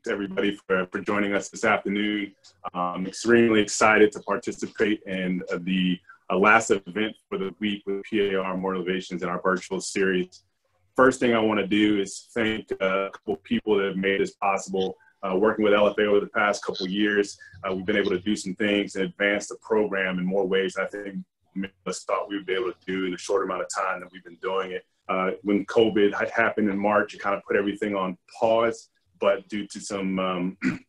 thanks everybody for, for joining us this afternoon. I'm extremely excited to participate in the uh, last event for the week with PAR Motivations in our virtual series. First thing I want to do is thank uh, a couple people that have made this possible. Uh, working with LFA over the past couple years, uh, we've been able to do some things and advance the program in more ways than I think many of us thought we would be able to do in a short amount of time that we've been doing it. Uh, when COVID happened in March, it kind of put everything on pause, but due to some um,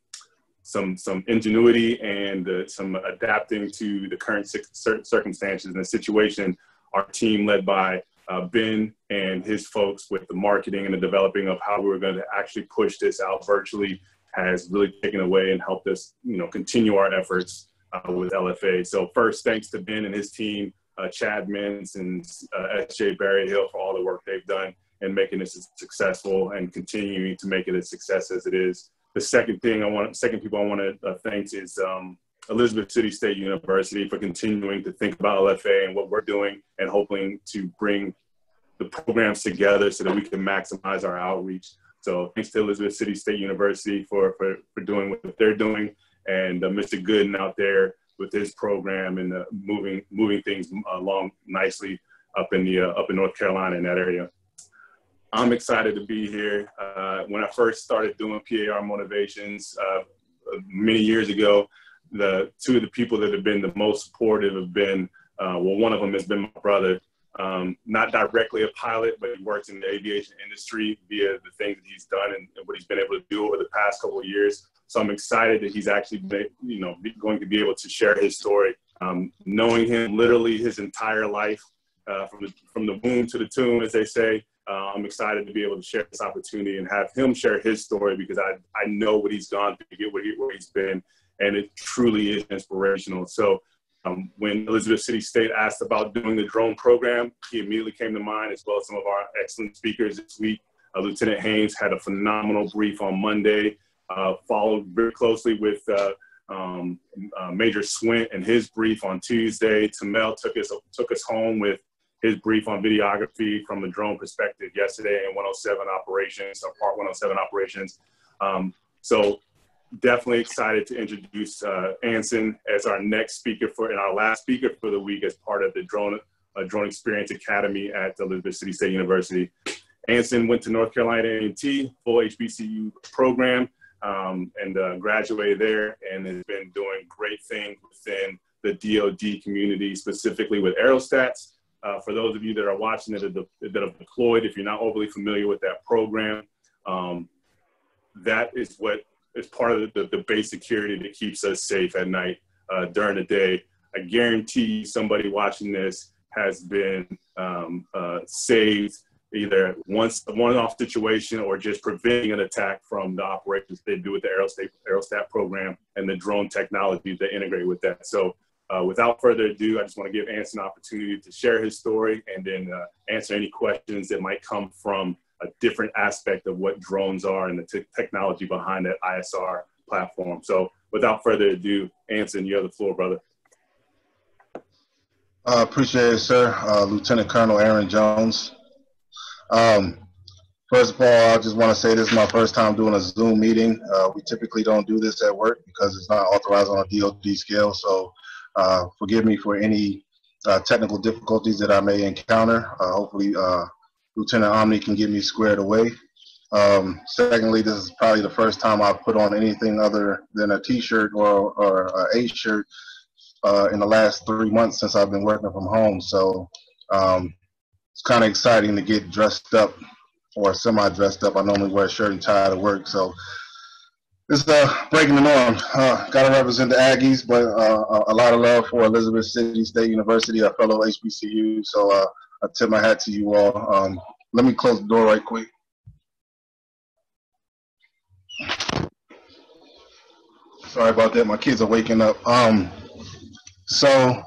some some ingenuity and uh, some adapting to the current circumstances and the situation, our team led by uh, Ben and his folks with the marketing and the developing of how we were going to actually push this out virtually has really taken away and helped us, you know, continue our efforts uh, with LFA. So first, thanks to Ben and his team, uh, Chad Mintz and uh, SJ Berryhill for all the work they've done in making this successful and continuing to make it a success as it is. The second thing I want, second people I want to uh, thank is um, Elizabeth City State University for continuing to think about LFA and what we're doing and hoping to bring the programs together so that we can maximize our outreach. So thanks to Elizabeth City State University for, for, for doing what they're doing and uh, Mr. Gooden out there with his program and uh, moving moving things along nicely up in the uh, up in North Carolina in that area. I'm excited to be here. Uh, when I first started doing PAR motivations uh, many years ago, the two of the people that have been the most supportive have been uh, well, one of them has been my brother. Um, not directly a pilot, but he works in the aviation industry via the things that he's done and, and what he's been able to do over the past couple of years. So I'm excited that he's actually, you know, going to be able to share his story. Um, knowing him literally his entire life, uh, from the from the womb to the tomb, as they say. Uh, I'm excited to be able to share this opportunity and have him share his story because I I know what he's gone through get he, where he's been, and it truly is inspirational. So. Um, when Elizabeth City State asked about doing the drone program, he immediately came to mind, as well as some of our excellent speakers this week. Uh, Lieutenant Haynes had a phenomenal brief on Monday uh, followed very closely with uh, um, uh, Major Swint and his brief on Tuesday. Tamel took us took us home with his brief on videography from a drone perspective yesterday in 107 operations, or part 107 operations. Um, so definitely excited to introduce uh, Ansen as our next speaker for and our last speaker for the week as part of the drone uh, drone experience academy at Elizabeth City State University. Ansen went to North Carolina A&T, full HBCU program um, and uh, graduated there and has been doing great things within the DoD community, specifically with aerostats. Uh, for those of you that are watching that, that have deployed, if you're not overly familiar with that program, um, that is what is part of the, the, base security that keeps us safe at night uh, during the day. I guarantee somebody watching this has been um, uh, saved either once a one-off situation or just preventing an attack from the operations they do with the Aerostat, Aerostat program and the drone technology that integrate with that. So uh, without further ado, I just want to give Ansen an opportunity to share his story and then uh, answer any questions that might come from a different aspect of what drones are and the technology behind that ISR platform. So without further ado, Ansen, you have the floor, brother. I uh, appreciate it, sir. Uh, Lieutenant Colonel Aaron Jones, um, first of all, I just want to say this is my first time doing a Zoom meeting. Uh, we typically don't do this at work because it's not authorized on a DoD scale. So uh, forgive me for any uh, technical difficulties that I may encounter. Uh, hopefully, uh, Lieutenant Omni can get me squared away. Um, secondly, this is probably the first time I've put on anything other than a T-shirt or, or a shirt uh, in the last three months since I've been working from home. So um, it's kind of exciting to get dressed up or semi dressed up. I normally wear a shirt and tie to work, so it's uh, breaking the norm. Uh, Got to represent the Aggies, but uh, a lot of love for Elizabeth City State University, a fellow HBCU. So uh, I tip my hat to you all. Um, let me close the door right quick. Sorry about that. My kids are waking up. Um, so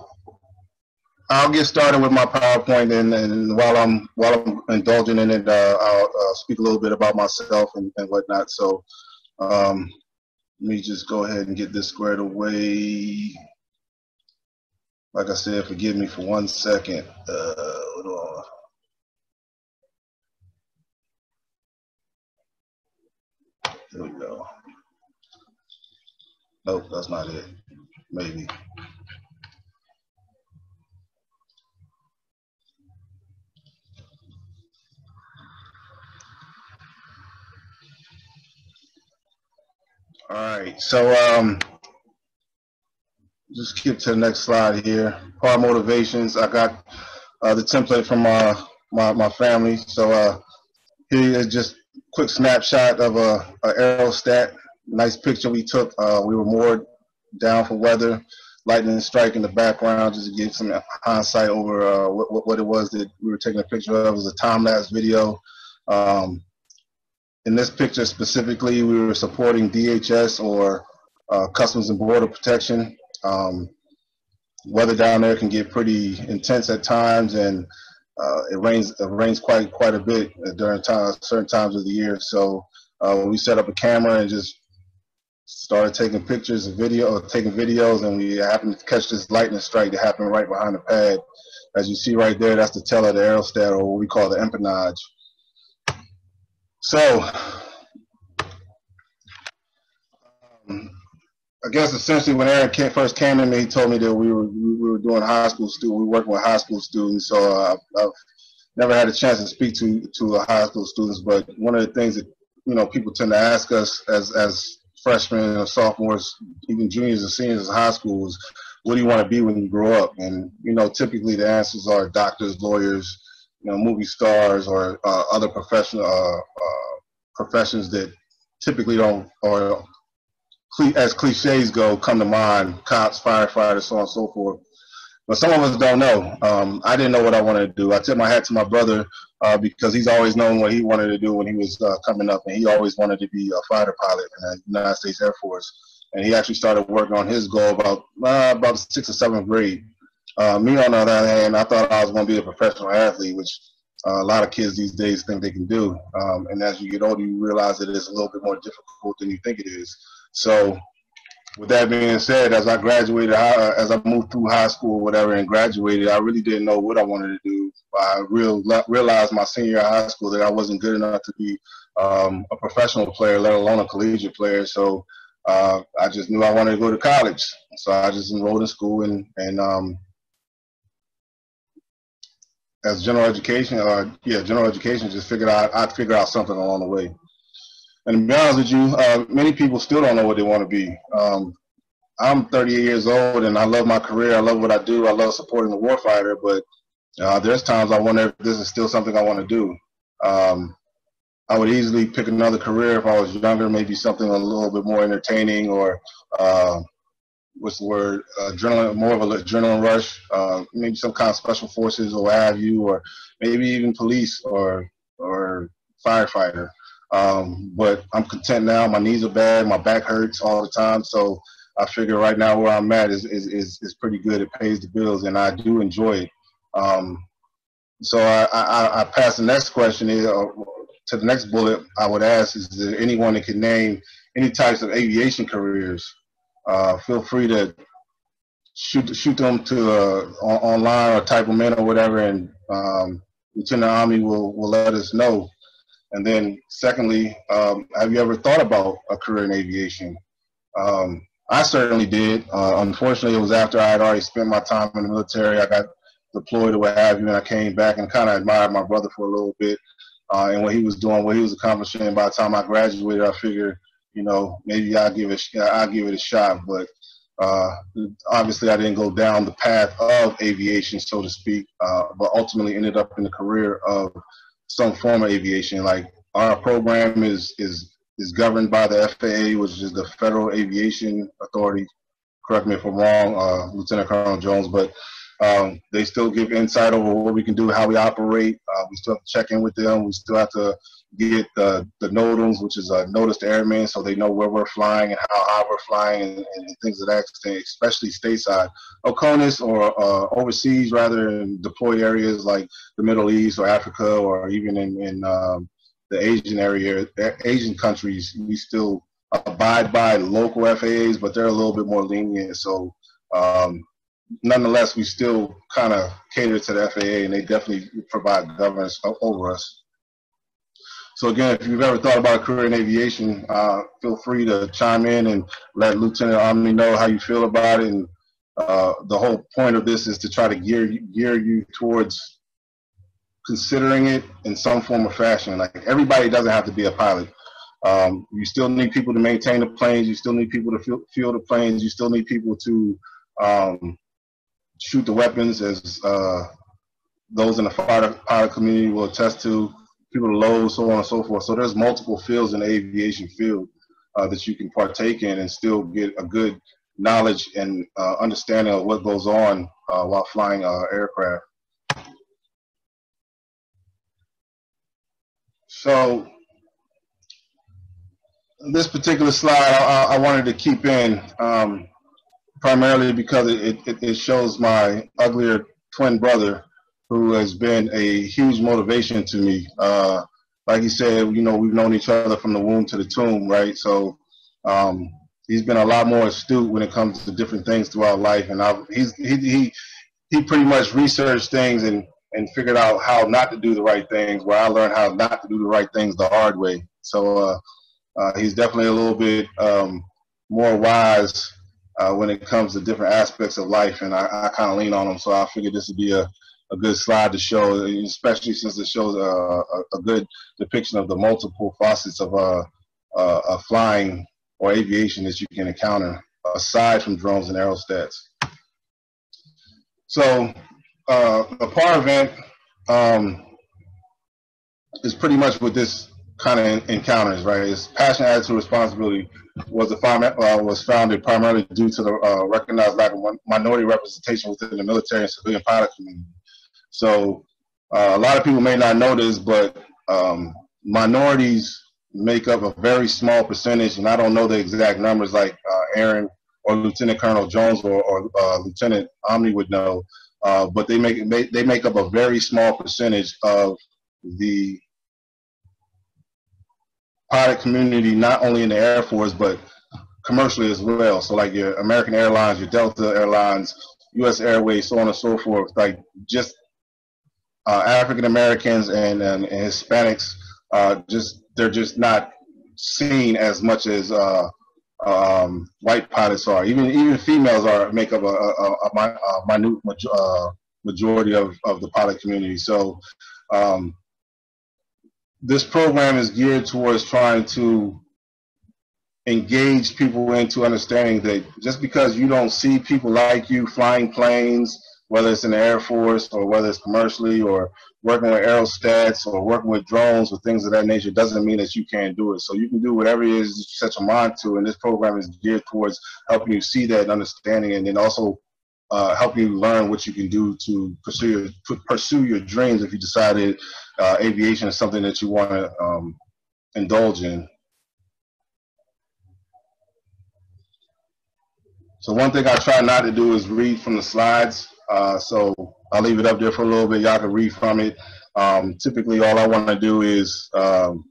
I'll get started with my PowerPoint, and, and while I'm while I'm indulging in it, uh, I'll uh, speak a little bit about myself and, and whatnot. So, um, let me just go ahead and get this squared away. Like I said, forgive me for one second. Uh, hold on. Here we go. Nope, that's not it. Maybe. All right, so um, just skip to the next slide here. PAR motivations. I got uh, the template from uh, my my family. So uh, here is just quick snapshot of a, a aerostat. Nice picture we took. Uh, we were more down for weather, lightning strike in the background, just to give some hindsight over uh, what, what it was that we were taking a picture of. It was a time lapse video. Um, in this picture specifically, we were supporting DHS or uh, Customs and Border Protection. Um, weather down there can get pretty intense at times, and uh, it rains it rains quite quite a bit during time, certain times of the year. So uh, we set up a camera and just started taking pictures and video, taking videos, and we happened to catch this lightning strike that happened right behind the pad. As you see right there, that's the tail of the aerostat, or what we call the empennage. So, um, I guess essentially when Aaron came, first came to me, he told me that we were we were doing high school students, we were working with high school students. So uh, I've never had a chance to speak to to high school students, but one of the things that you know people tend to ask us as as freshmen or sophomores, even juniors and seniors in high school is, what do you want to be when you grow up? And you know, typically the answers are doctors, lawyers, you know, movie stars, or uh, other professional uh, uh, professions that typically don't or as cliches go, come to mind, cops, firefighters, so on and so forth. But some of us don't know. Um, I didn't know what I wanted to do. I tip my hat to my brother uh, because he's always known what he wanted to do when he was uh, coming up, and he always wanted to be a fighter pilot in the United States Air Force. And he actually started working on his goal about uh, about sixth or seventh grade. Uh, me, on the other hand, I thought I was going to be a professional athlete, which uh, a lot of kids these days think they can do. Um, and as you get older, you realize that it's a little bit more difficult than you think it is. So with that being said, as I graduated, as I moved through high school or whatever and graduated, I really didn't know what I wanted to do. I real, realized my senior high school that I wasn't good enough to be um, a professional player, let alone a collegiate player. So uh, I just knew I wanted to go to college. So I just enrolled in school and, and um, as general education, or yeah, general education, just figured out, I'd figure out something along the way. And to be honest with you, uh, many people still don't know what they want to be. Um, I'm 38 years old and I love my career. I love what I do. I love supporting the warfighter, but uh, there's times I wonder if this is still something I want to do. Um, I would easily pick another career if I was younger, maybe something a little bit more entertaining or uh, what's the word, adrenaline, more of an adrenaline rush, uh, maybe some kind of special forces or what have you, or maybe even police or or firefighter. Um, but I'm content now. My knees are bad. My back hurts all the time. So I figure right now where I'm at is, is, is, is pretty good. It pays the bills and I do enjoy it. Um, so I, I, I, pass the next question uh, to the next bullet I would ask is there anyone that can name any types of aviation careers? Uh, feel free to shoot shoot them to uh, on, online or type them in or whatever, and um, Lieutenant Ami will will let us know. And then secondly, um, have you ever thought about a career in aviation? Um, I certainly did. Uh, unfortunately, it was after I had already spent my time in the military. I got deployed or what have you, and I came back and kind of admired my brother for a little bit uh, and what he was doing, what he was accomplishing. By the time I graduated, I figured, you know, maybe I'll give it, I'll give it a shot. But uh, obviously, I didn't go down the path of aviation, so to speak, uh, but ultimately ended up in the career of some form of aviation. Like our program is is is governed by the FAA, which is the Federal Aviation Authority. Correct me if I'm wrong, uh, Lieutenant Colonel Jones, but um, they still give insight over what we can do, how we operate. Uh, we still have to check in with them. We still have to get the, the NOTAMs, which is a notice to airmen, so they know where we're flying and how high we're flying and, and things of that extent, especially stateside. OCONUS or uh, overseas, rather, in deployed areas like the Middle East or Africa or even in, in um, the Asian area, Asian countries, we still abide by local FAAs, but they're a little bit more lenient. So um, nonetheless, we still kind of cater to the FAA, and they definitely provide governance over us. So again, if you've ever thought about a career in aviation, uh, feel free to chime in and let Lieutenant Omni know how you feel about it. And uh, the whole point of this is to try to gear gear you towards considering it in some form or fashion. Like everybody doesn't have to be a pilot. Um, you still need people to maintain the planes. You still need people to fuel, fuel the planes. You still need people to um, shoot the weapons, as uh, those in the fighter pilot community will attest to. People to load, so on and so forth. So there's multiple fields in the aviation field uh, that you can partake in and still get a good knowledge and uh, understanding of what goes on uh, while flying uh, aircraft. So this particular slide I, I wanted to keep in um, primarily because it, it, it, shows my uglier twin brother who has been a huge motivation to me. Uh, like he said, you know, we've known each other from the womb to the tomb, right? So um, he's been a lot more astute when it comes to different things throughout life. And I've, he's, he, he, he pretty much researched things and, and figured out how not to do the right things where I learned how not to do the right things the hard way. So, uh, uh, he's definitely a little bit um, more wise uh, when it comes to different aspects of life, and I, I kind of lean on him. So I figured this would be a, a good slide to show, especially since it shows a, a, a good depiction of the multiple facets of uh, flying or aviation that you can encounter aside from drones and aerostats. So uh, the PAR event um, is pretty much what this kind of encounters, right? It's passion, attitude, responsibility was a uh, was founded primarily due to the uh, recognized lack of minority representation within the military and civilian pilot community. So uh, a lot of people may not know this, but um, minorities make up a very small percentage, and I don't know the exact numbers like uh, Aaron or Lieutenant Colonel Jones or, or uh, Lieutenant Omni would know, uh, but they make they make up a very small percentage of the pilot community, not only in the Air Force, but commercially as well. So like your American Airlines, your Delta Airlines, U.S. Airways, so on and so forth. Like just uh, African Americans and, and, and, Hispanics, uh, just they're just not seen as much as uh, um, white pilots are. Even even females are make up a, a, a, a minute uh, majority of, of the pilot community. So um, this program is geared towards trying to engage people into understanding that just because you don't see people like you flying planes, whether it's in the Air Force or whether it's commercially or working with aerostats or working with drones or things of that nature, doesn't mean that you can't do it. So you can do whatever it is that you set your mind to, and this program is geared towards helping you see that and understanding and then also uh, help you learn what you can do to pursue your, pursue your dreams if you decided uh, aviation is something that you want to um, indulge in. So one thing I try not to do is read from the slides. Uh, so I'll leave it up there for a little bit. Y'all can read from it. Um, typically, all I want to do is um,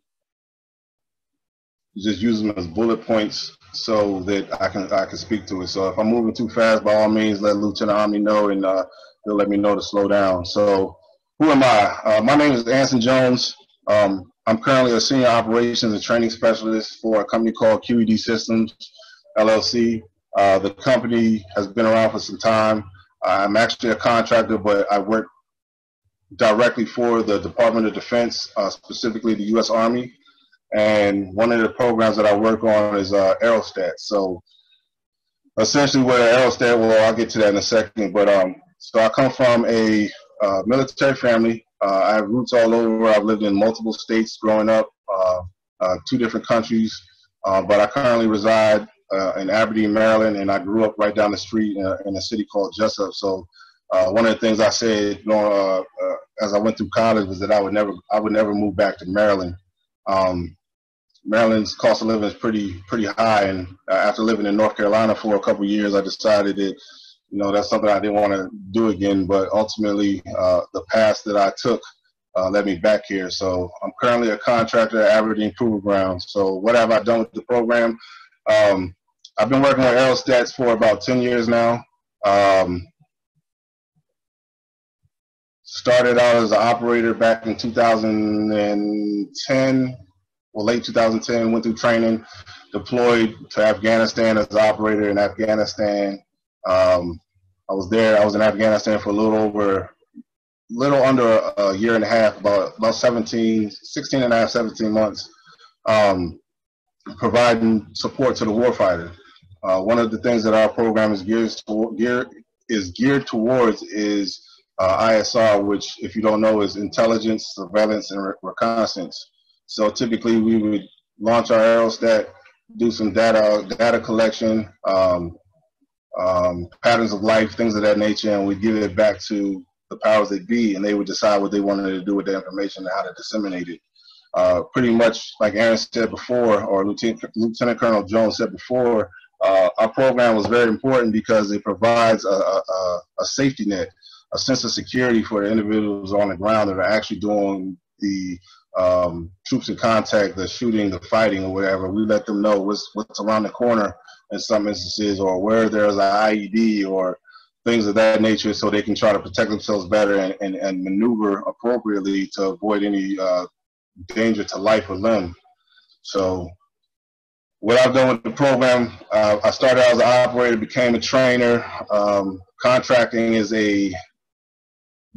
just use them as bullet points so that I can I can speak to it. So if I'm moving too fast, by all means, let Lieutenant Army know, and uh, he'll let me know to slow down. So who am I? Uh, my name is Ansen Jones. Um, I'm currently a senior operations and training specialist for a company called QED Systems LLC. Uh, the company has been around for some time. I'm actually a contractor, but I work directly for the Department of Defense, uh, specifically the U.S. Army. And one of the programs that I work on is uh, Aerostat. So essentially what Aerostat, well, I'll get to that in a second. But um, so I come from a uh, military family. Uh, I have roots all over. I've lived in multiple states growing up, uh, uh two different countries. But I currently reside uh, in Aberdeen, Maryland, and I grew up right down the street in a, in a city called Jessup. So one of the things I said you know, as I went through college was that I would never, I would never move back to Maryland. Um, Maryland's cost of living is pretty pretty high, and uh, after living in North Carolina for a couple years, I decided that you know that's something I didn't want to do again. But ultimately, uh, the path that I took uh, led me back here. So I'm currently a contractor at Aberdeen Proving Ground. So what have I done with the program? Um, I've been working with aerostats for about 10 years now. Um, started out as an operator back in 2010, well, late 2010, went through training, deployed to Afghanistan as an operator in Afghanistan. Um, I was there, I was in Afghanistan for a little over, little under a, year and a half, about, about 17, 16 and a half, 17 months, um, providing support to the warfighter. Uh, one of the things that our program is geared, to, geared, is geared towards is uh, ISR, which, if you don't know, is intelligence, surveillance, and re- reconnaissance. So typically, we would launch our aerostat, do some data data collection, um, um, patterns of life, things of that nature, and we give it back to the powers that be, and they would decide what they wanted to do with the information and how to disseminate it. Uh, pretty much like Aaron said before, or Lieutenant, Lieutenant Colonel Jones said before, uh, our program was very important because it provides a, a, a safety net a sense of security for the individuals on the ground that are actually doing the um, troops in contact, the shooting, the fighting, or whatever. We let them know what's what's around the corner in some instances, or where there's an IED or things of that nature, so they can try to protect themselves better and, and, and maneuver appropriately to avoid any uh, danger to life or limb. So what I've done with the program, uh, I started out as an operator, became a trainer. Um, contracting is a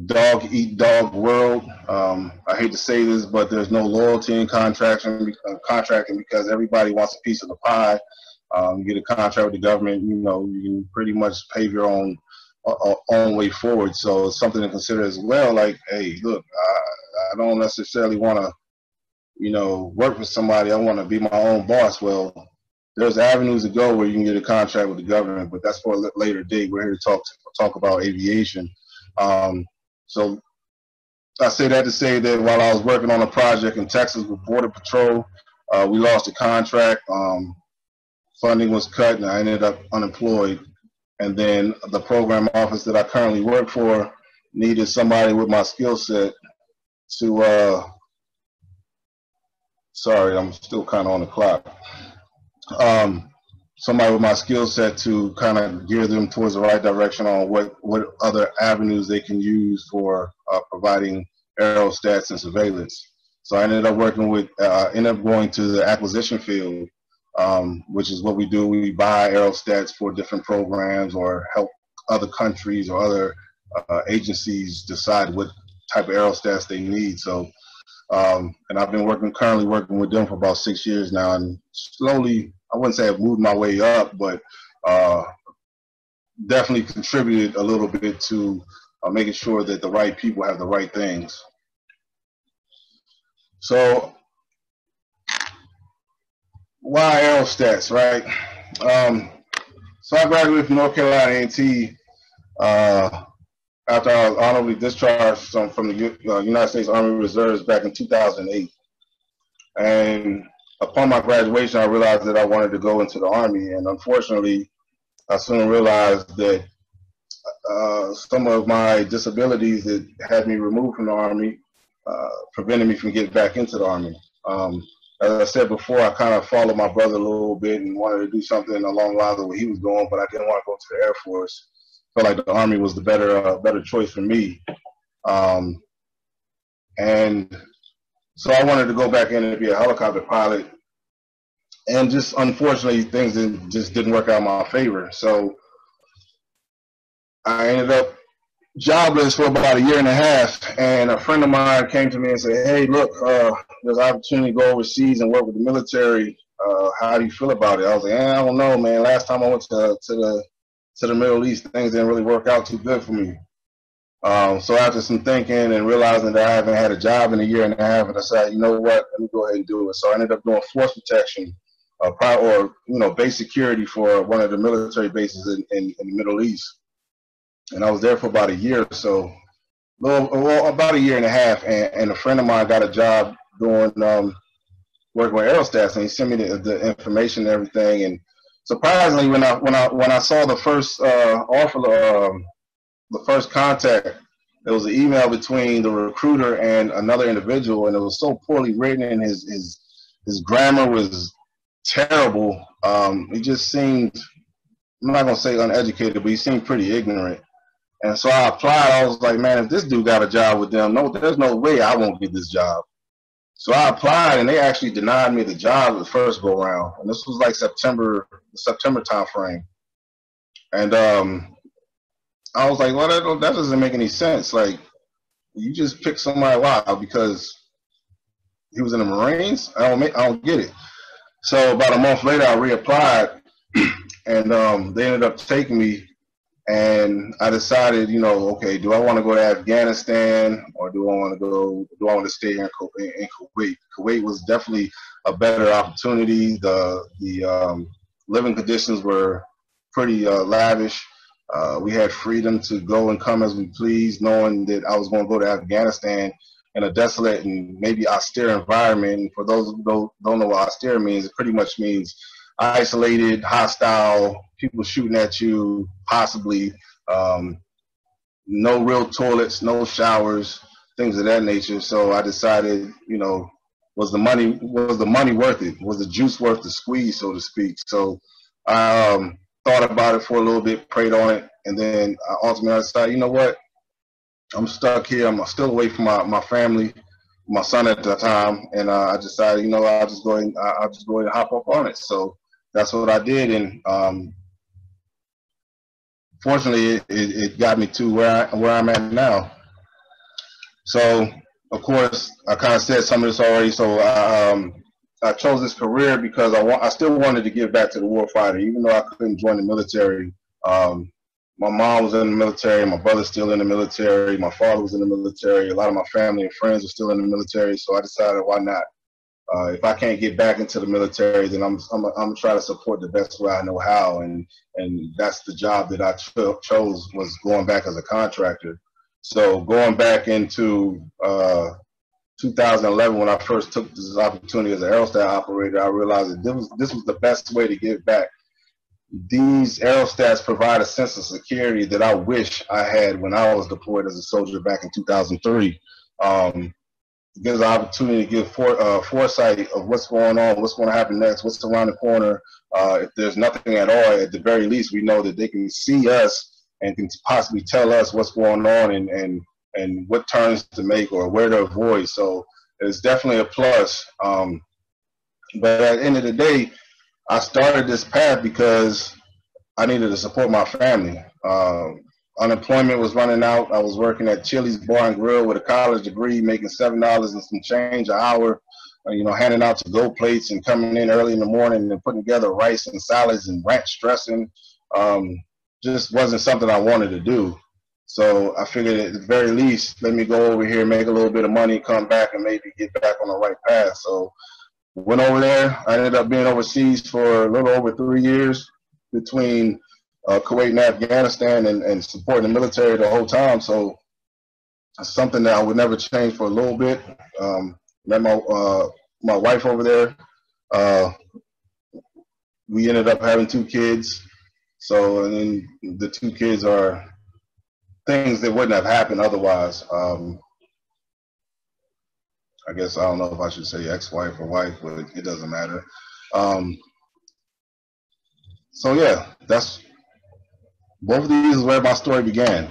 dog eat dog world. Um, I hate to say this, but there's no loyalty in contracting, uh, contracting because everybody wants a piece of the pie. Um, you get a contract with the government, you know, you can pretty much pave your own uh, uh own way forward. So it's something to consider as well. Like, hey, look, I, I don't necessarily want to, you know, work for somebody. I want to be my own boss. Well, there's avenues to go where you can get a contract with the government, but that's for a later date. We're here to talk talk about aviation. Um, so I say that to say that while I was working on a project in Texas with Border Patrol, uh, we lost a contract. Um, funding was cut, and I ended up unemployed. And then the program office that I currently work for needed somebody with my skill set to. Uh, sorry, I'm still kind of on the clock. Um, somebody with my skill set to kind of gear them towards the right direction on what, what other avenues they can use for uh, providing aerostats and surveillance. So I ended up working with, uh, ended up going to the acquisition field, um, which is what we do. We buy aerostats for different programs or help other countries or other uh, agencies decide what type of aerostats they need. So, um, and I've been working, currently working with them for about six years now, and slowly I wouldn't say I've moved my way up, but uh, definitely contributed a little bit to uh, making sure that the right people have the right things. So why aerostats, right? Um, so I graduated from North Carolina A&T uh, after I was honorably discharged from, from the uh, United States Army Reserves back in 2008. And upon my graduation, I realized that I wanted to go into the Army. And unfortunately, I soon realized that uh, some of my disabilities that had me removed from the Army uh, prevented me from getting back into the Army. Um, as I said before, I kind of followed my brother a little bit and wanted to do something along the lines of what he was going, but I didn't want to go to the Air Force. Felt like the Army was the better uh, better choice for me. Um, and so I wanted to go back in and be a helicopter pilot. And just unfortunately, things didn't, just didn't work out in my favor. So I ended up jobless for about a year and a half. And a friend of mine came to me and said, Hey, look, uh, there's an opportunity to go overseas and work with the military. Uh, how do you feel about it? I was like, eh, I don't know, man. Last time I went to, to the to the Middle East, things didn't really work out too good for me. Um, so after some thinking and realizing that I haven't had a job in a year and a half, I said, you know what, let me go ahead and do it. So I ended up doing force protection, uh, or you know, base security for one of the military bases in, in, in, the Middle East, and I was there for about a year or so, well, well about a year and a half. And, and, a friend of mine got a job doing um, working with aerostats, and he sent me the, the information and everything. And surprisingly, when I when I when I saw the first uh, offer. Um, the first contact, it was an email between the recruiter and another individual, and it was so poorly written, and his his his grammar was terrible. Um, he just seemed, I'm not gonna say uneducated, but he seemed pretty ignorant. And so I applied. I was like, man, if this dude got a job with them, no, there's no way I won't get this job. So I applied, and they actually denied me the job the first go round. And this was like September, September time frame. And um, I was like, well, that, that doesn't make any sense. Like, you just pick somebody wild because he was in the Marines. I don't make, I don't get it. So about a month later, I reapplied, and um, they ended up taking me and I decided, you know, okay, do I want to go to Afghanistan or do I want to go? Do I want to stay here in, in Kuwait? Kuwait was definitely a better opportunity. The the um, living conditions were pretty uh, lavish. Uh, we had freedom to go and come as we pleased, knowing that I was going to go to Afghanistan in a desolate and maybe austere environment. And for those who don't, don't know what austere means, it pretty much means isolated, hostile, people shooting at you, possibly um, no real toilets, no showers, things of that nature. So I decided, you know, was the money was the money worth it? Was the juice worth the squeeze, so to speak? So I um, thought about it for a little bit, prayed on it, and then ultimately I decided, you know what? I'm stuck here. I'm still away from my, my family, my son at the time, and uh, I decided, you know, I'll just go and I'll just go and hop up on it. So that's what I did, and um, fortunately, it, it, got me to where I, where I'm at now. So, of course, I kind of said some of this already. So, I, um, I chose this career because I want I still wanted to give back to the warfighter, even though I couldn't join the military. Um, my mom was in the military, my brother's still in the military, my father was in the military, a lot of my family and friends are still in the military. So I decided, why not? Uh, if I can't get back into the military, then I'm I'm I'm try to support the best way I know how, and and that's the job that I cho- chose was going back as a contractor. So going back into uh, 2011, when I first took this opportunity as an aerostat operator, I realized that this was this was the best way to give back. These aerostats provide a sense of security that I wish I had when I was deployed as a soldier back in 2003. Um, gives an opportunity to give for, uh, foresight of what's going on, what's going to happen next, what's around the corner. Uh, if there's nothing at all, at the very least, we know that they can see us and can possibly tell us what's going on and, and, and what turns to make or where to avoid. So it's definitely a plus. Um, but at the end of the day, I started this path because I needed to support my family. Um, unemployment was running out. I was working at Chili's Bar and Grill with a college degree, making seven dollars and some change an hour. Uh, you know, handing out to go plates and coming in early in the morning and putting together rice and salads and ranch dressing. Um, just wasn't something I wanted to do. So I figured at the very least, let me go over here, make a little bit of money, come back, and maybe get back on the right path. So went over there. I ended up being overseas for a little over three years between uh, Kuwait and Afghanistan and, and supporting the military the whole time. So it's something that I would never change for a little bit. Um, met my uh, my wife over there. Uh, we ended up having two kids. So and then the two kids are things that wouldn't have happened otherwise. Um, I guess I don't know if I should say ex-wife or wife, but it doesn't matter. Um, so yeah, that's both of these is where my story began.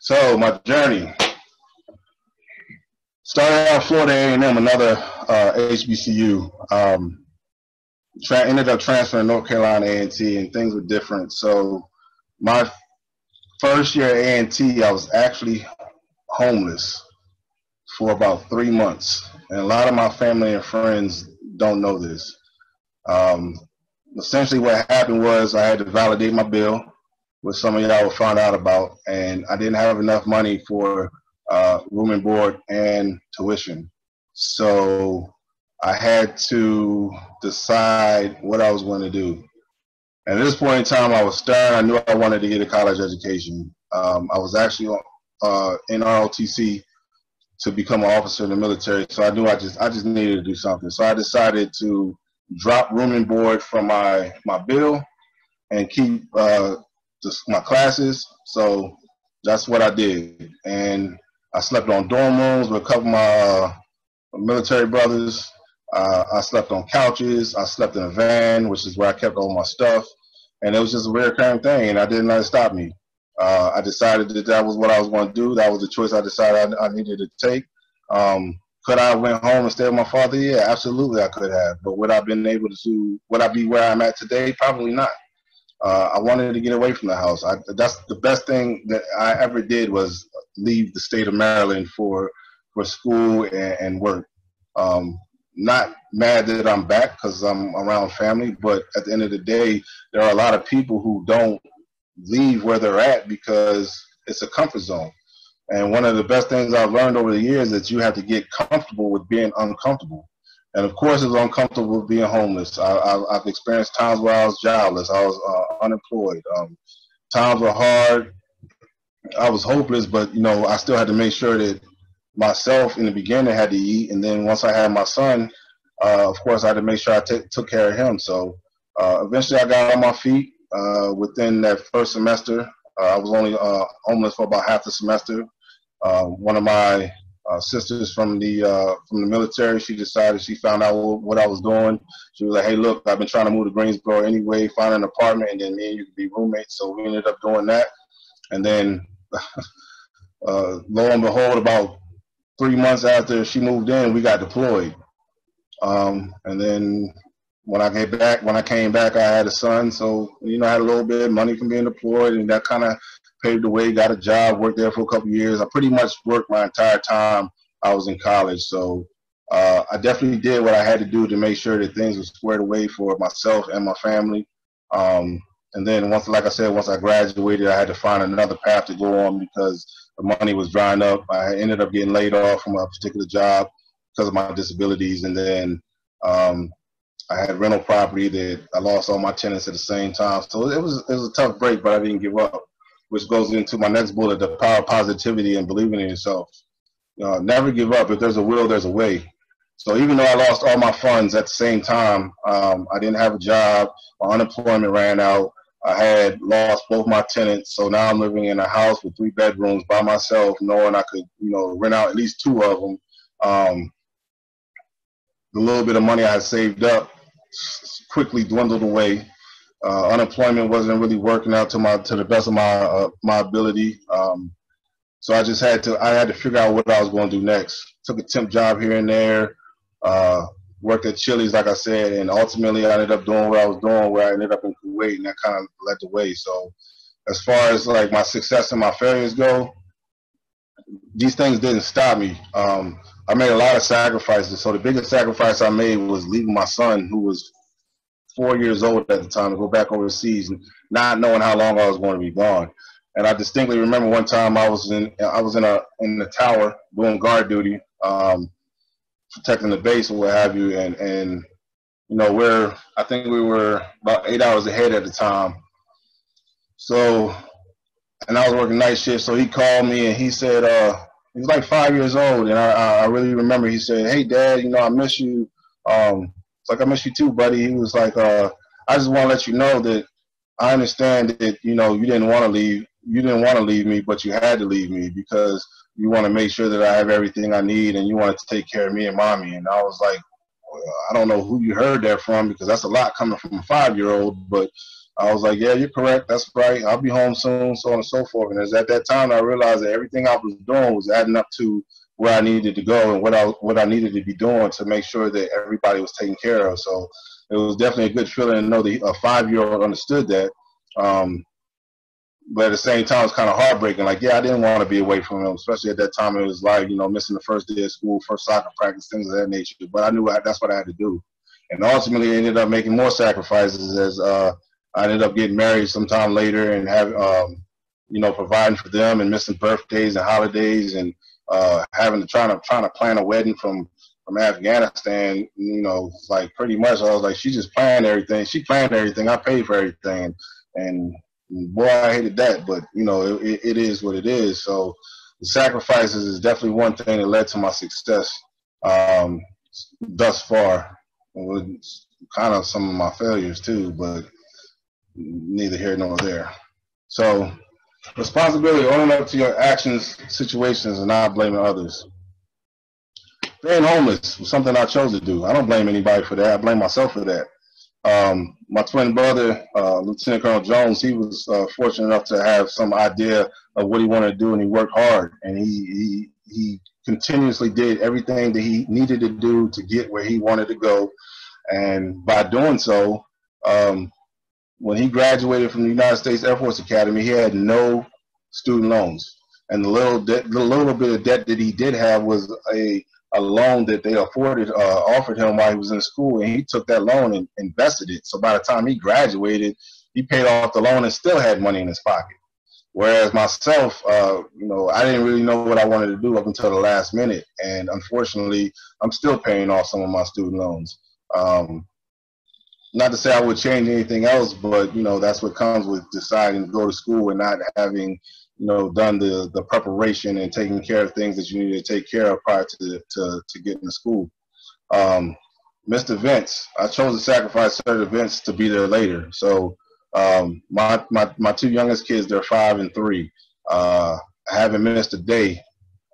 So my journey started out Florida A&M, another uh, HBCU. Um, ended up transferring North Carolina A&T, and things were different. So my first year at A&T, I was actually homeless for about three months, and a lot of my family and friends don't know this. Um, essentially, what happened was I had to validate my bill which some of y'all will find out about. And I didn't have enough money for uh, room and board and tuition. So I had to decide what I was going to do. At this point in time, I was stern. I knew I wanted to get a college education. Um, I was actually uh, in ROTC to become an officer in the military. So I knew I just I just needed to do something. So I decided to drop room and board from my my bill and keep uh, my classes. So that's what I did. And I slept on dorm rooms with a couple of my uh, military brothers. Uh, I slept on couches. I slept in a van, which is where I kept all my stuff. And it was just a recurring thing, and I didn't let it stop me. Uh, I decided that that was what I was going to do. That was the choice I decided I, I needed to take. Um, could I have went home and stayed with my father? Yeah, absolutely, I could have. But would I been able to? Would I be where I'm at today? Probably not. Uh, I wanted to get away from the house. I, that's the best thing that I ever did was leave the state of Maryland for for school and, and work. Um, not mad that I'm back because I'm around family, but at the end of the day, there are a lot of people who don't leave where they're at because it's a comfort zone. And one of the best things I've learned over the years is that you have to get comfortable with being uncomfortable. And of course, it's uncomfortable being homeless. I, have experienced times where I was jobless, I was uh, unemployed. Um, times were hard. I was hopeless, but you know, I still had to make sure that myself in the beginning had to eat, and then once I had my son, uh, of course, I had to make sure I took care of him. So uh, eventually, I got on my feet. Uh, within that first semester, uh, I was only uh, homeless for about half the semester. One of my sisters from the uh, from the military, she decided she found out what I was doing. She was like, "Hey, look, I've been trying to move to Greensboro anyway, find an apartment, and then me and you could be roommates." So we ended up doing that, and then. uh, lo and behold, about three months after she moved in, we got deployed. Um, and then when I came back, when I came back, I had a son, so you know, I had a little bit of money from being deployed, and that kind of paved the way. Got a job, worked there for a couple years. I pretty much worked my entire time I was in college, so uh, I definitely did what I had to do to make sure that things were squared away for myself and my family. Um, and then once, like I said, once I graduated, I had to find another path to go on because the money was drying up. I ended up getting laid off from a particular job because of my disabilities, and then um, I had rental property that I lost all my tenants at the same time. So it was it was a tough break, but I didn't give up. Which goes into my next bullet: the power of positivity and believing in yourself. Uh, never give up. If there's a will, there's a way. So even though I lost all my funds at the same time, um, I didn't have a job. My unemployment ran out. I had lost both my tenants, so now I'm living in a house with three bedrooms by myself, knowing I could, you know, rent out at least two of them. Um, the little bit of money I had saved up quickly dwindled away. Uh, unemployment wasn't really working out to my to the best of my uh, my ability. Um, so I just had to I had to figure out what I was going to do next. Took a temp job here and there. Uh, worked at Chili's, like I said, and ultimately I ended up doing what I was doing, where I ended up in Kuwait, and that kind of led the way. So, as far as like my success and my failures go, these things didn't stop me. Um, I made a lot of sacrifices. So the biggest sacrifice I made was leaving my son, who was four years old at the time, to go back overseas, and not knowing how long I was going to be gone. And I distinctly remember one time I was in I was in a in the tower doing guard duty. Um, protecting the base or what have you. And, and you know, we're, I think we were about eight hours ahead at the time. So, and I was working night shift. So he called me and he said, uh, he was like five years old. And I, I really remember he said, Hey, dad, you know, I miss you. Um, like, I miss you too, buddy. He was like, uh, I just want to let you know that I understand that, you know, you didn't want to leave. You didn't want to leave me, but you had to leave me because you want to make sure that I have everything I need, and you want to take care of me and mommy. And I was like, well, I don't know who you heard that from because that's a lot coming from a five year old. But I was like, yeah, you're correct. That's right. I'll be home soon, so on and so forth. And as at that time, I realized that everything I was doing was adding up to where I needed to go and what I what I needed to be doing to make sure that everybody was taken care of. So it was definitely a good feeling to know that a five year old understood that. Um, but at the same time, it's kind of heartbreaking. Like, yeah, I didn't want to be away from him, especially at that time. It was like, you know, missing the first day of school, first soccer practice, things of that nature. But I knew I, that's what I had to do. And ultimately, I ended up making more sacrifices as uh, I ended up getting married sometime later and have, um, you know, providing for them and missing birthdays and holidays and uh, having to try to trying to plan a wedding from from Afghanistan. You know, like pretty much, I was like, she just planned everything. She planned everything. I paid for everything, and boy, I hated that, but you know, it, it is what it is. So the sacrifices is definitely one thing that led to my success um, thus far. With kind of some of my failures too, but neither here nor there. So responsibility, owning up to your actions, situations, and not blaming others. Being homeless was something I chose to do. I don't blame anybody for that. I blame myself for that. Um, my twin brother, uh, Lieutenant Colonel Jones, he was uh, fortunate enough to have some idea of what he wanted to do, and he worked hard, and he he he continuously did everything that he needed to do to get where he wanted to go, and by doing so, um, when he graduated from the United States Air Force Academy, he had no student loans, and the little debt, the little bit of debt that he did have was a a loan that they afforded uh, offered him while he was in school, and he took that loan and invested it. So by the time he graduated, he paid off the loan and still had money in his pocket. Whereas myself, uh, you know, I didn't really know what I wanted to do up until the last minute, and unfortunately, I'm still paying off some of my student loans. Um, not to say I would change anything else, but you know, that's what comes with deciding to go to school and not having you know, done the, the preparation and taking care of things that you need to take care of prior to, to, to getting to school. Um, missed events. I chose to sacrifice certain events to be there later. So um, my, my, my two youngest kids, they're five and three. Uh, I haven't missed a day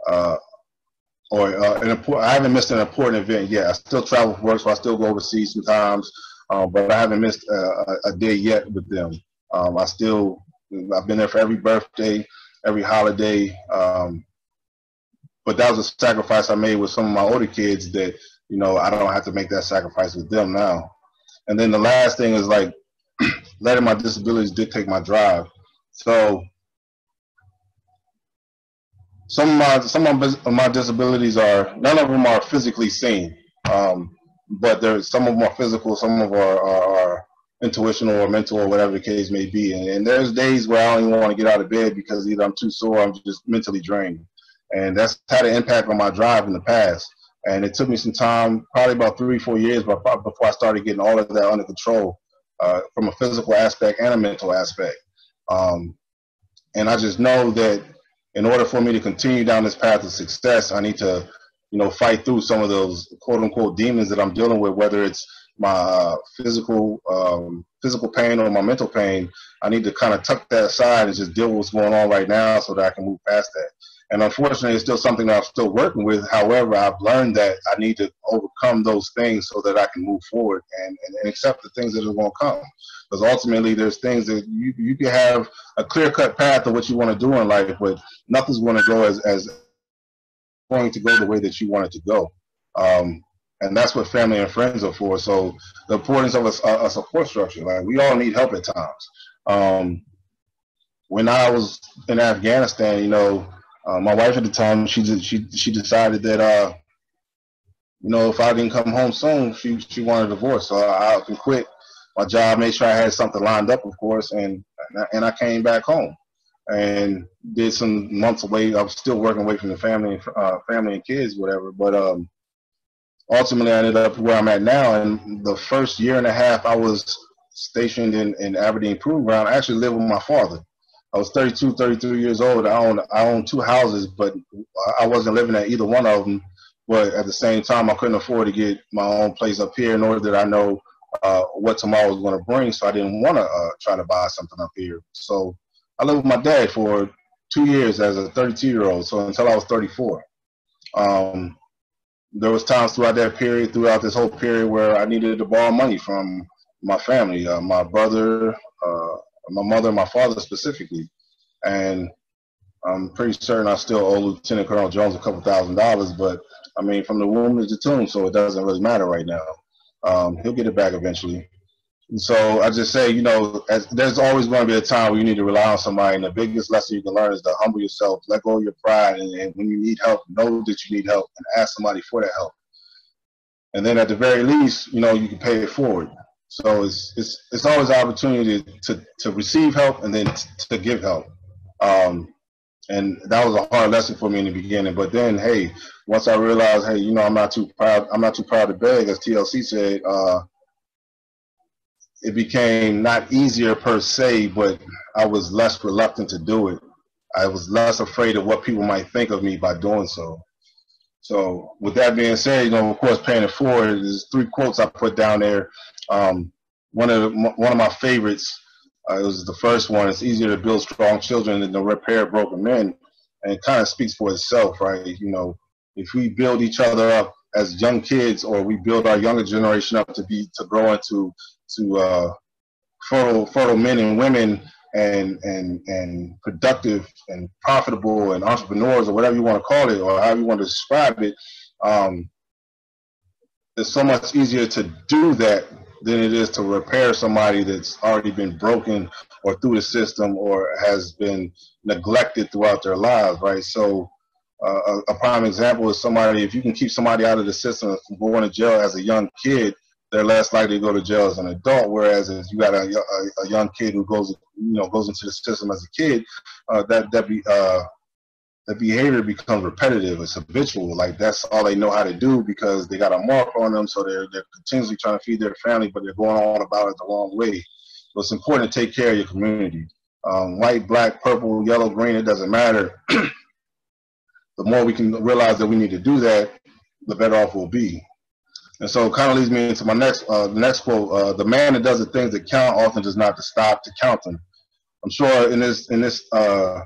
uh, or uh, an important, I haven't missed an important event yet. I still travel for work, so I still go overseas sometimes, uh, but I haven't missed a, a, day yet with them. Um, I still I've been there for every birthday, every holiday. Um, but that was a sacrifice I made with some of my older kids that, you know, I don't have to make that sacrifice with them now. And then the last thing is like letting my disabilities dictate my drive. So some of my some of my disabilities are none of them are physically seen, um, but there's some of them are physical, some of them are, are, are intuitional or mental or whatever the case may be. And, and, there's days where I don't even want to get out of bed because either I'm too sore, I'm just mentally drained. And that's had an impact on my drive in the past. And it took me some time, probably about three, four years before I started getting all of that under control uh, from a physical aspect and a mental aspect. Um, and I just know that in order for me to continue down this path of success, I need to, you know, fight through some of those quote unquote demons that I'm dealing with, whether it's my uh, physical um, physical pain or my mental pain, I need to kind of tuck that aside and just deal with what's going on right now so that I can move past that. And unfortunately, it's still something that I'm still working with. However, I've learned that I need to overcome those things so that I can move forward and, and, and accept the things that are going to come. Because ultimately, there's things that you, you can have a clear cut path of what you want to do in life, but nothing's going to go as, as going to go the way that you want it to go. Um, and that's what family and friends are for. So the importance of a, a support structure, like we all need help at times. Um, when I was in Afghanistan, you know, uh, my wife at the time, she she she decided that uh, you know, if I didn't come home soon, she she wanted a divorce, so I, I can quit my job, made sure I had something lined up, of course, and and I came back home and did some months away. I was still working away from the family, uh, family and kids, whatever. But um, ultimately I ended up where I'm at now. And the first year and a half I was stationed in, in Aberdeen Proving Ground, I actually lived with my father. I was 32, 33 years old. I owned, I owned two houses, but I wasn't living at either one of them. But at the same time, I couldn't afford to get my own place up here, nor did I know uh, what tomorrow was going to bring. So I didn't want to uh, try to buy something up here. So I lived with my dad for two years as a 32 year old. So until I was 34. Um, there was times throughout that period, throughout this whole period, where I needed to borrow money from my family, uh, my brother, uh, my mother, my father specifically, and I'm pretty certain I still owe Lieutenant Colonel Jones a couple thousand dollars. But I mean, from the womb to the tomb, so it doesn't really matter right now. Um, he'll get it back eventually. So I just say, you know, as, there's always going to be a time where you need to rely on somebody, and the biggest lesson you can learn is to humble yourself, let go of your pride, and, and when you need help, know that you need help, and ask somebody for that help. And then at the very least, you know, you can pay it forward. So it's it's it's always an opportunity to to receive help and then to give help. Um, and that was a hard lesson for me in the beginning. But then, hey, once I realized, hey, you know, I'm not too proud. I'm not too proud to beg, as TLC said. Uh, it became not easier per se, but I was less reluctant to do it. I was less afraid of what people might think of me by doing so. So with that being said, you know, of course, paying it forward, there's three quotes I put down there. Um, one of one of my favorites uh, it was the first one. It's easier to build strong children than to repair broken men, and it kind of speaks for itself, right? You know, if we build each other up as young kids, or we build our younger generation up to be to grow into to uh, fertile fertile men and women and and and productive and profitable and entrepreneurs or whatever you want to call it or however you want to describe it. Um, it's so much easier to do that than it is to repair somebody that's already been broken or through the system or has been neglected throughout their lives, right? So, uh, a, a, prime example is somebody, if you can keep somebody out of the system from going to jail as a young kid, they're less likely to go to jail as an adult. Whereas if you got a, a, a young kid who goes, you know, goes into the system as a kid, uh, that that be uh, the behavior becomes repetitive. It's habitual. Like that's all they know how to do because they got a mark on them. So they're they're continuously trying to feed their family, but they're going on about it the wrong way. So it's important to take care of your community. Um, white, black, purple, yellow, green, it doesn't matter. the more we can realize that we need to do that, the better off we'll be. And so it kind of leads me into my next uh, next quote. Uh, the man that does the things that count often does not to stop to count them. I'm sure in this in this uh,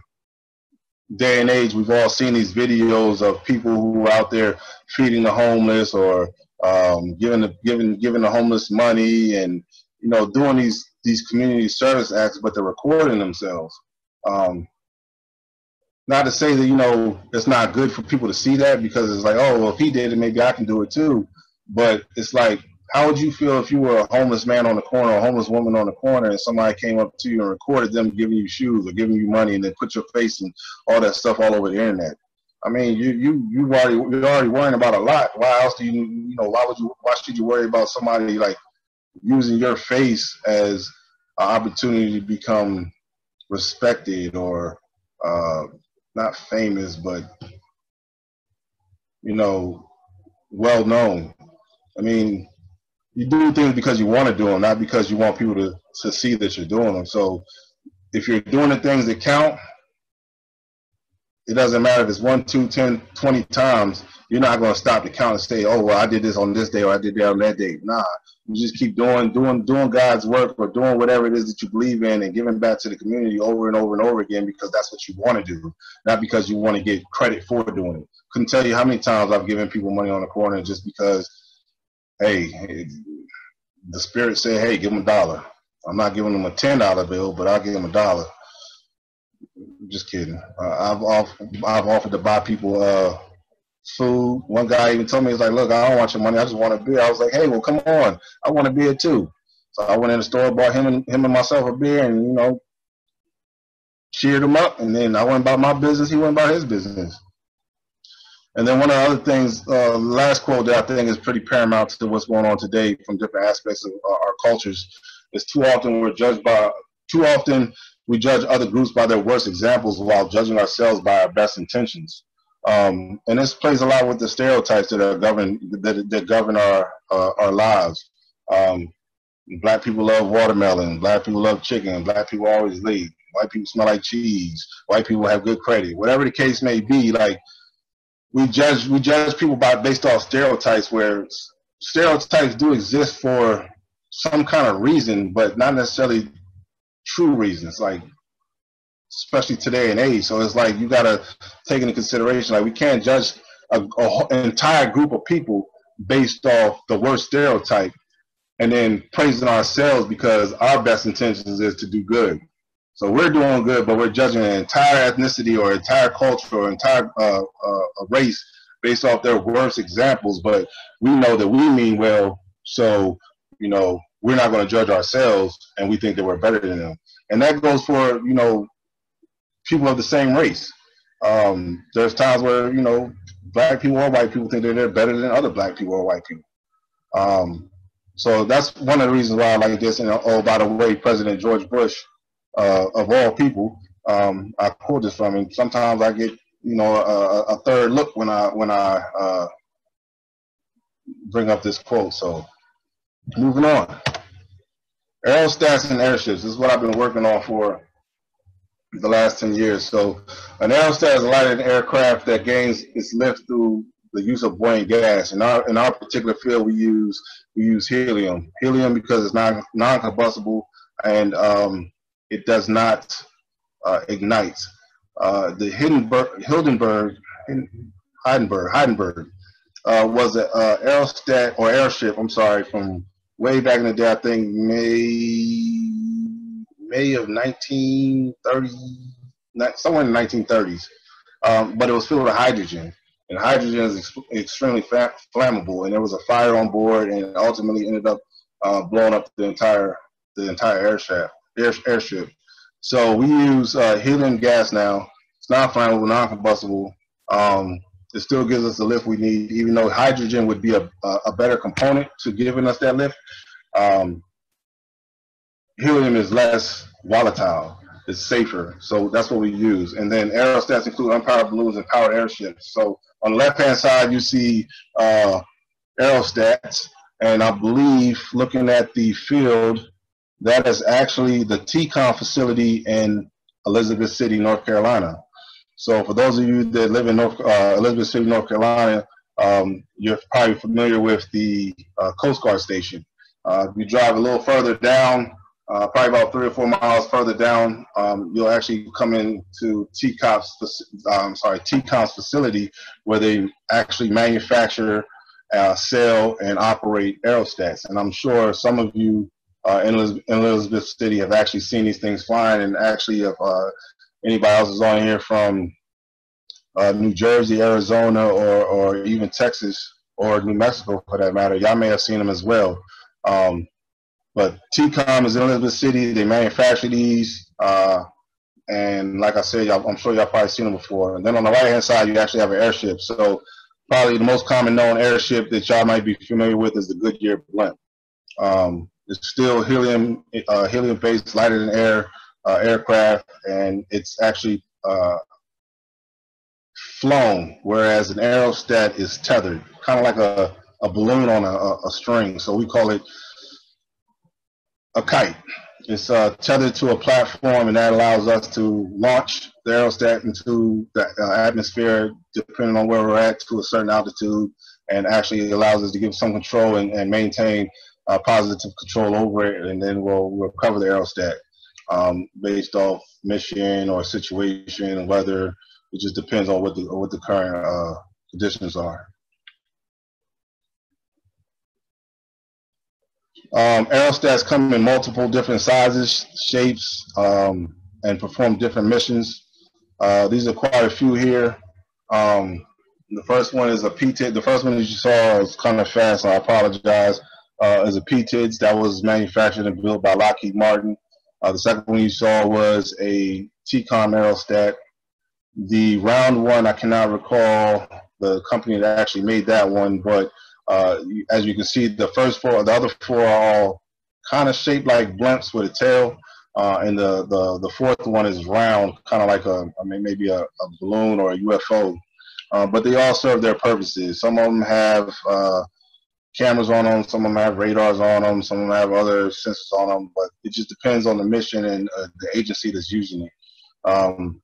day and age, we've all seen these videos of people who are out there feeding the homeless or um, giving the giving giving the homeless money and you know doing these these community service acts, but they're recording themselves. Um, not to say that you know it's not good for people to see that because it's like, oh, well, if he did it, maybe I can do it too. But it's like how would you feel if you were a homeless man on the corner, or a homeless woman on the corner, and somebody came up to you and recorded them giving you shoes or giving you money, and then put your face and all that stuff all over the internet? I mean, you you you already you're already worrying about a lot. Why else do you you know? Why would you? Why should you worry about somebody like using your face as an opportunity to become respected or uh, not famous, but you know, well known? I mean, you do things because you want to do them, not because you want people to, to see that you're doing them. So if you're doing the things that count, it doesn't matter if it's one, two, ten, twenty times, you're not going to stop to count and say, oh, well, I did this on this day or I did that on that day. Nah, you just keep doing, doing, doing God's work or doing whatever it is that you believe in and giving back to the community over and over and over again because that's what you want to do, not because you want to get credit for doing it. Couldn't tell you how many times I've given people money on the corner just because hey, the spirit said, hey, give them a dollar. I'm not giving them a ten dollar bill, but I'll give them a dollar. Just kidding. Uh, I've off, I've offered to buy people uh, food. One guy even told me, he's like, look, I don't want your money. I just want a beer. I was like, hey, well, come on. I want a beer too. So I went in the store, bought him and him and myself a beer, and you know, cheered him up. And then I went about my business. He went about his business. And then one of the other things, uh, last quote that I think is pretty paramount to what's going on today from different aspects of our cultures is too often we're judged by, too often we judge other groups by their worst examples while judging ourselves by our best intentions. Um, and this plays a lot with the stereotypes that are govern that, that govern our uh, our lives. Um, black people love watermelon. Black people love chicken. Black people always late. White people smell like cheese. White people have good credit. Whatever the case may be, like we judge we judge people by based off stereotypes where stereotypes do exist for some kind of reason, but not necessarily true reasons. Like especially today and age. So it's like you gotta take into consideration. Like we can't judge an entire group of people based off the worst stereotype, and then praising ourselves because our best intentions is to do good. So we're doing good, but we're judging an entire ethnicity or entire culture or entire uh, uh, race based off their worst examples. But we know that we mean well, so you know we're not going to judge ourselves, and we think that we're better than them. And that goes for you know people of the same race. Um, there's times where you know black people or white people think that they're better than other black people or white people. Um, so that's one of the reasons why I like this. And oh, by the way, President George Bush uh, of all people. Um, I quote this from him. Sometimes I get, you know, a, a third look when I when I uh, bring up this quote. So, moving on. Aerostats and airships. This is what I've been working on for the last 10 years. So, an aerostat is a lighted aircraft that gains its lift through the use of buoyant gas. In our in our particular field, we use we use helium. Helium because it's non non combustible and um, it does not uh, ignite. Uh, the Hindenburg, Hildenberg, Heidenberg, Heidenberg uh, was an uh, aerostat or airship, I'm sorry, from way back in the day. I think May May of 1930, somewhere in the 1930s. Um, but it was filled with hydrogen, and hydrogen is ex- extremely flammable. And there was a fire on board, and ultimately ended up uh, blowing up the entire the entire airship. Air, airship. So we use uh, helium gas now. It's non-flammable, non-combustible. Um, it still gives us the lift we need, even though hydrogen would be a, a better component to giving us that lift. Um, helium is less volatile. It's safer. So that's what we use. And then aerostats include unpowered balloons and powered airships. So on the left-hand side, you see uh, aerostats. And I believe looking at the field, that is actually the TCOM facility in Elizabeth City, North Carolina. So for those of you that live in North, uh, Elizabeth City, North Carolina, um, you're probably familiar with the uh, Coast Guard station. Uh, you drive a little further down, uh, probably about three or four miles further down, um, you'll actually come into TCOP's, um, sorry, TCOM's facility where they actually manufacture, uh, sell, and operate aerostats. And I'm sure some of you uh, in, Elizabeth, City have actually seen these things flying, and actually if uh, anybody else is on here from uh, New Jersey, Arizona, or, or even Texas or New Mexico for that matter, y'all may have seen them as well. Um, but TCOM is in Elizabeth City. They manufacture these. Uh, and like I said, I'm sure y'all probably seen them before. And then on the right hand side, you actually have an airship. So probably the most common known airship that y'all might be familiar with is the Goodyear blimp. Um, it's still helium uh, helium based, lighter than air uh, aircraft, and it's actually uh, flown, whereas an aerostat is tethered, kind of like a, a balloon on a, a, string. So we call it a kite. It's uh, tethered to a platform, and that allows us to launch the aerostat into the uh, atmosphere, depending on where we're at, to a certain altitude, and actually allows us to give some control and, and maintain uh, positive control over it, and then we'll, we'll cover the aerostat um, based off mission or situation, weather. It just depends on what the what the current uh, conditions are. Um, aerostats come in multiple different sizes, shapes, um, and perform different missions. Uh, these are quite a few here. Um, the first one is a PT. The first one that you saw was kind of fast, I apologize. Uh, is a PTIDS that was manufactured and built by Lockheed Martin. Uh, the second one you saw was a TCOM aerostat. The round one, I cannot recall the company that actually made that one, but uh, as you can see, the first four, the other four are all kind of shaped like blimps with a tail. Uh, and the, the, the fourth one is round, kind of like a, I mean, maybe a, a balloon or a UFO. Uh, but they all serve their purposes. Some of them have uh, cameras on them, some of them have radars on them, some of them have other sensors on them, but it just depends on the mission and uh, the agency that's using it. Um,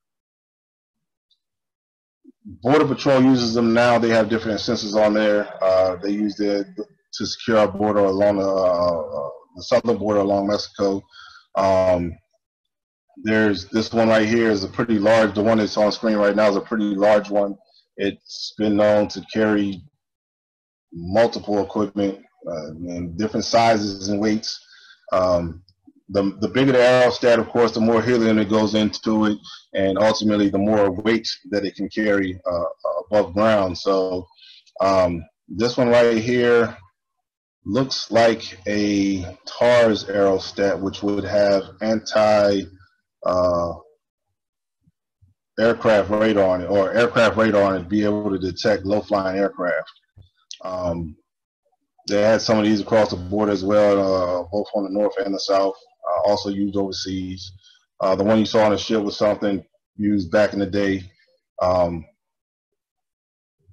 Border Patrol uses them now. They have different sensors on there. Uh, they use it to secure our border along the, uh, the southern border along Mexico. Um, there's this one right here is a pretty large. The one that's on screen right now is a pretty large one. It's been known to carry multiple equipment uh, different sizes and weights. Um, the, the bigger the aerostat, of course, the more helium that goes into it, and ultimately the more weight that it can carry uh, above ground. So um, this one right here looks like a TARS aerostat, which would have anti uh, aircraft radar on it, or aircraft radar on it, be able to detect low flying aircraft. Um, they had some of these across the board as well, uh, both on the north and the south uh, also used overseas. Uh, the one you saw on the ship was something used back in the day. Um,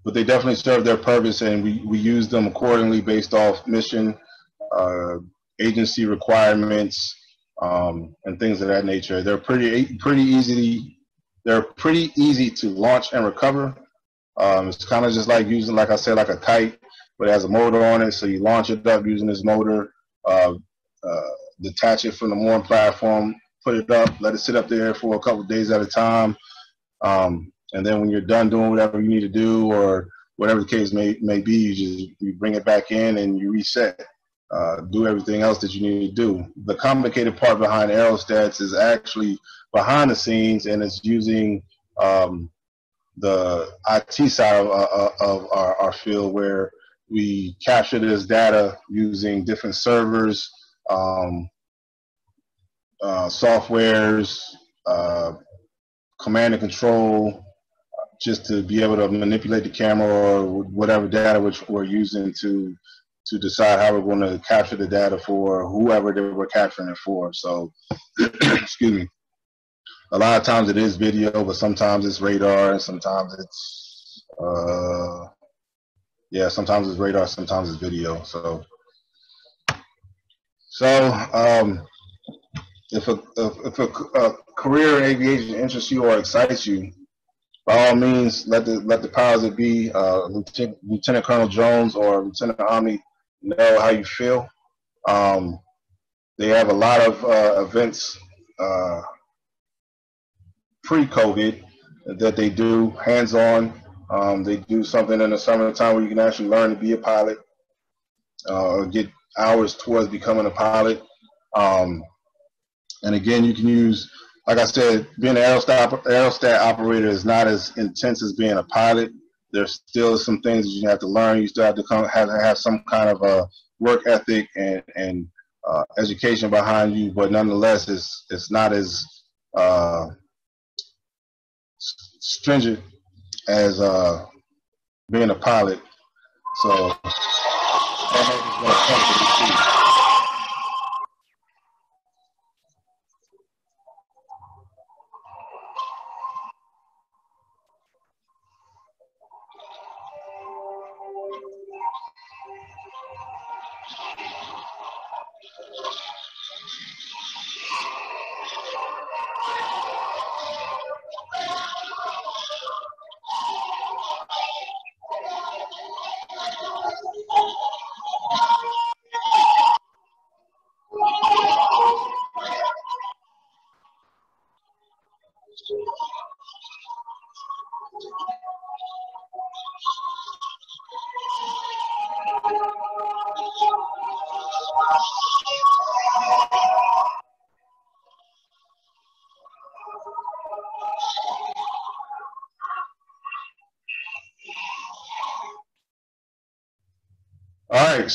but they definitely serve their purpose, and we, we use them accordingly based off mission, uh, agency requirements, um, and things of that nature. They're pretty pretty easy. They're pretty easy to launch and recover. Um, it's kind of just like using, like I said, like a kite, but it has a motor on it. So you launch it up using this motor. Uh, uh, detach it from the mooring platform, put it up, let it sit up there for a couple days at a time. Um, and then when you're done doing whatever you need to do or whatever the case may, may be, you just you bring it back in and you reset. uh, do everything else that you need to do. The complicated part behind aerostats is actually behind the scenes and it's using um, the IT side of, uh, of our, our, field where we capture this data using different servers, um, uh, softwares, uh, command and control, just to be able to manipulate the camera or whatever data which we're using to to decide how we're going to capture the data for whoever that we're capturing it for. So, excuse me. A lot of times it is video, but sometimes it's radar, and sometimes it's uh, yeah, sometimes it's radar, sometimes it's video. So, so um, if a if, if a, a career in aviation interests you or excites you, by all means, let the let the powers that be, uh, Lieutenant, Lieutenant Colonel Jones or Lieutenant Omni, know how you feel. Um, they have a lot of uh, events uh, pre-COVID that they do hands-on. Um, they do something in the summertime where you can actually learn to be a pilot uh, or get hours towards becoming a pilot. Um, and again, you can use, like I said, being an aerostat, aerostat operator is not as intense as being a pilot there's still some things that you have to learn. You still have to come have have some kind of a work ethic and and uh, education behind you, but nonetheless, it's it's not as uh, stringent as uh, being a pilot. So. right,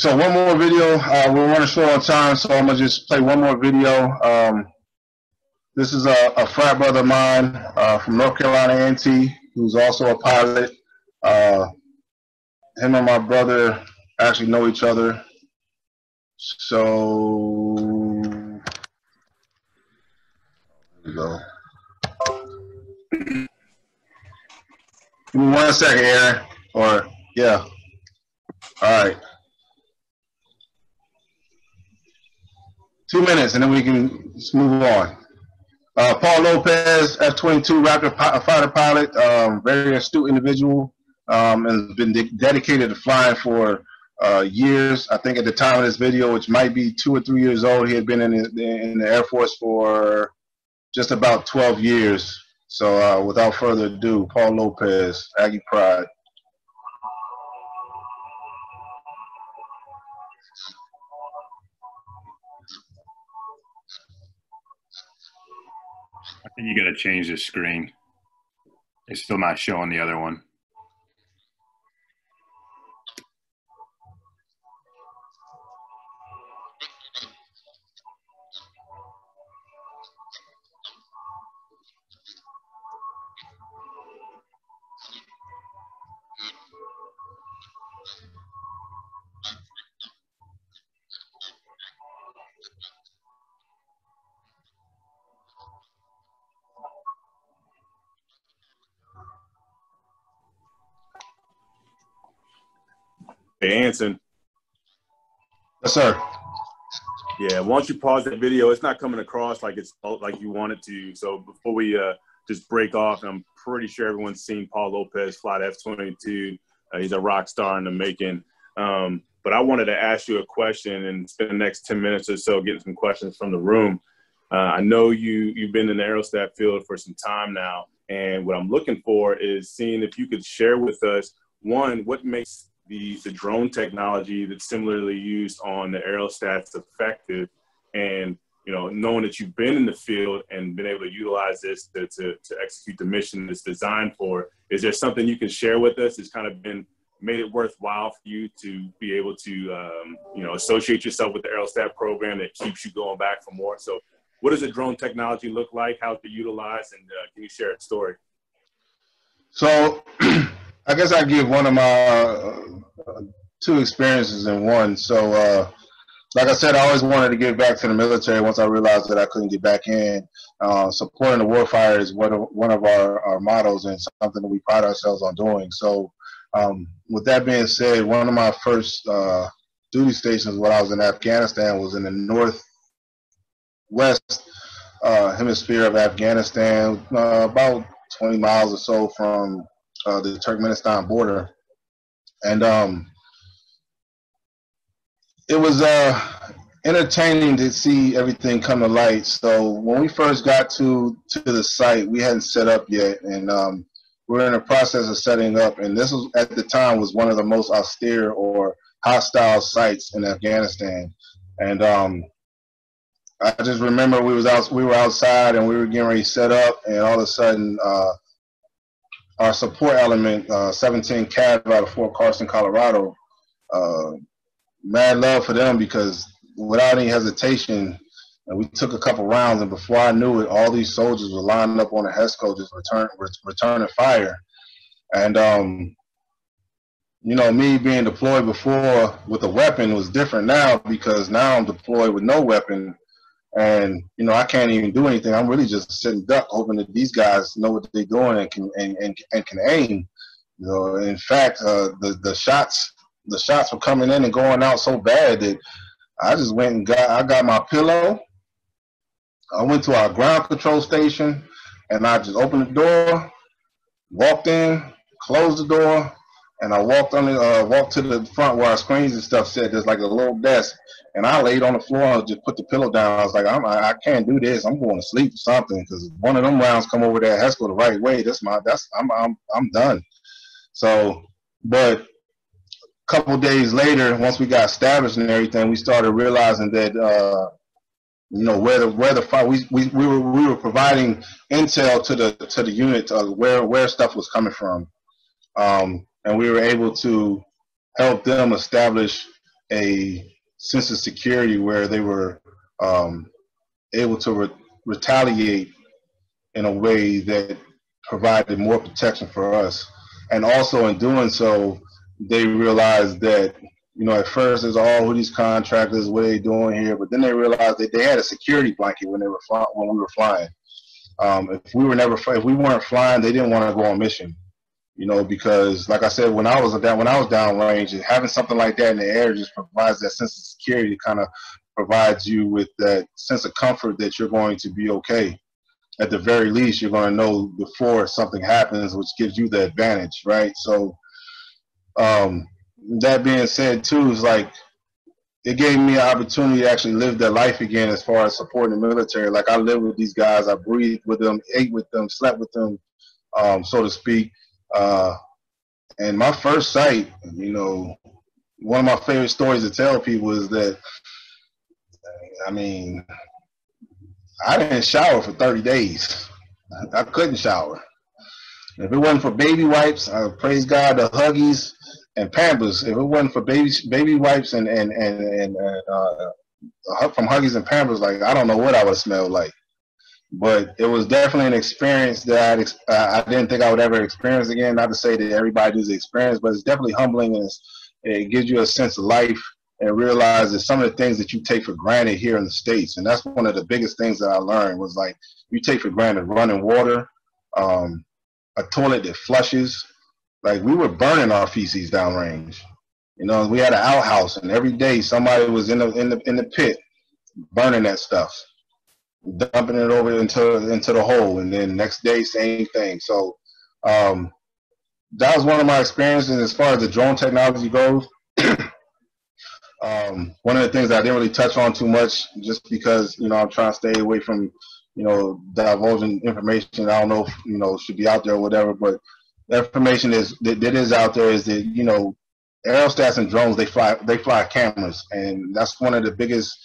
so one more video. Uh, we're running short on time, so I'm gonna just play one more video. Um, this is a, a, frat brother of mine uh, from North Carolina A&T, who's also a pilot. Uh, him and my brother actually know each other. So, here we go. Give me one second, Aaron. Or, yeah. All right. Two minutes, and then we can move on. Uh, Paul Lopez, F-22 Raptor fighter pilot, um, very astute individual, um, and has been de dedicated to flying for uh, years. I think at the time of this video, which might be two or three years old, he had been in the, in the Air Force for just about 12 years. So uh, without further ado, Paul Lopez, Aggie Pride. Think you got to change the screen. It's still not showing the other one. Hey, Ansen. Yes, sir. Yeah, once you pause that video, it's not coming across like it's like you want it to. So before we uh, just break off, I'm pretty sure everyone's seen Paul Lopez fly the F-22. Uh, he's a rock star in the making. Um, but I wanted to ask you a question and spend the next 10 minutes or so getting some questions from the room. Uh, I know you, you've been in the aerostat field for some time now. And what I'm looking for is seeing if you could share with us, one, what makes the, the drone technology that's similarly used on the aerostats effective and you know knowing that you've been in the field and been able to utilize this to, to, to execute the mission it's designed for is there something you can share with us? It's kind of been made it worthwhile for you to be able to um, you know associate yourself with the aerostat program that keeps you going back for more. So what does the drone technology look like? How to utilize and uh, can you share a story? So I guess I give one of my uh, two experiences in one. So, uh, like I said, I always wanted to give back to the military once I realized that I couldn't get back in. Uh, supporting the warfighter is one of, one of our, our mottos and something that we pride ourselves on doing. So, um, with that being said, one of my first uh, duty stations when I was in Afghanistan was in the northwest uh, hemisphere of Afghanistan, uh, about 20 miles or so from uh, the Turkmenistan border, and um, it was uh, entertaining to see everything come to light. So when we first got to to the site, we hadn't set up yet, and um, we are in the process of setting up. And this was at the time was one of the most austere or hostile sites in Afghanistan, and um, I just remember we was out, we were outside and we were getting ready to set up, and all of a sudden, uh, our support element, uh, 17 Cav out of Fort Carson, Colorado, uh, mad love for them because without any hesitation, and we took a couple rounds, and before I knew it, all these soldiers were lining up on the HESCO, just return, re- returning fire. And um, you know, me being deployed before with a weapon was different now because now I'm deployed with no weapon and you know I can't even do anything. I'm really just sitting duck, hoping that these guys know what they're doing and can and, and, and can aim. You know, in fact, uh, the the shots the shots were coming in and going out so bad that I just went and got I got my pillow. I went to our ground control station and I just opened the door, walked in, closed the door, and I walked on the uh, walked to the front where our screens and stuff sit. There's like a little desk, and I laid on the floor and just put the pillow down. I was like, I'm, I, I can't do this. I'm going to sleep or something because one of them rounds come over there has to go the right way. That's my that's I'm I'm I'm done. So, but a couple days later, once we got established and everything, we started realizing that. Uh, you know where the where the fire we, we, we were we were providing intel to the to the unit uh, where where stuff was coming from um, and we were able to help them establish a sense of security where they were um, able to re- retaliate in a way that provided more protection for us. And also in doing so, they realized that, you know, at first it's all who these contractors, what are they doing here? But then they realized that they had a security blanket when they were fly- when we were flying. Um, if we were never, if we weren't flying, they didn't want to go on mission you know, because like I said, when I was down when I was downrange, having something like that in the air just provides that sense of security, kind of provides you with that sense of comfort that you're going to be okay. At the very least, you're going to know before something happens, which gives you the advantage, right? So, um, that being said, too, is like it gave me an opportunity to actually live that life again as far as supporting the military. Like I lived with these guys, I breathed with them, ate with them, slept with them, um, so to speak uh, and my first sight, you know, one of my favorite stories to tell people is that, I mean, I didn't shower for 30 days. I couldn't shower. If it wasn't for baby wipes, I praise God, the Huggies and Pampers. If it wasn't for baby baby wipes and and and, and uh, from Huggies and Pampers, like I don't know what I would smell like but it was definitely an experience that I'd, I didn't think I would ever experience again. Not to say that everybody does the experience, but it's definitely humbling and it gives you a sense of life and realize that some of the things that you take for granted here in the states, and that's one of the biggest things that I learned was like you take for granted running water, um, a toilet that flushes. Like we were burning our feces downrange. You know, we had an outhouse, and every day somebody was in the in the in the pit burning that stuff dumping it over into into the hole, and then next day same thing. So um, that was one of my experiences as far as the drone technology goes. um, one of the things I didn't really touch on too much, just because you know I'm trying to stay away from you know divulging information I don't know if, you know should be out there or whatever. But information is that, that is out there is that you know aerostats and drones they fly they fly cameras, and that's one of the biggest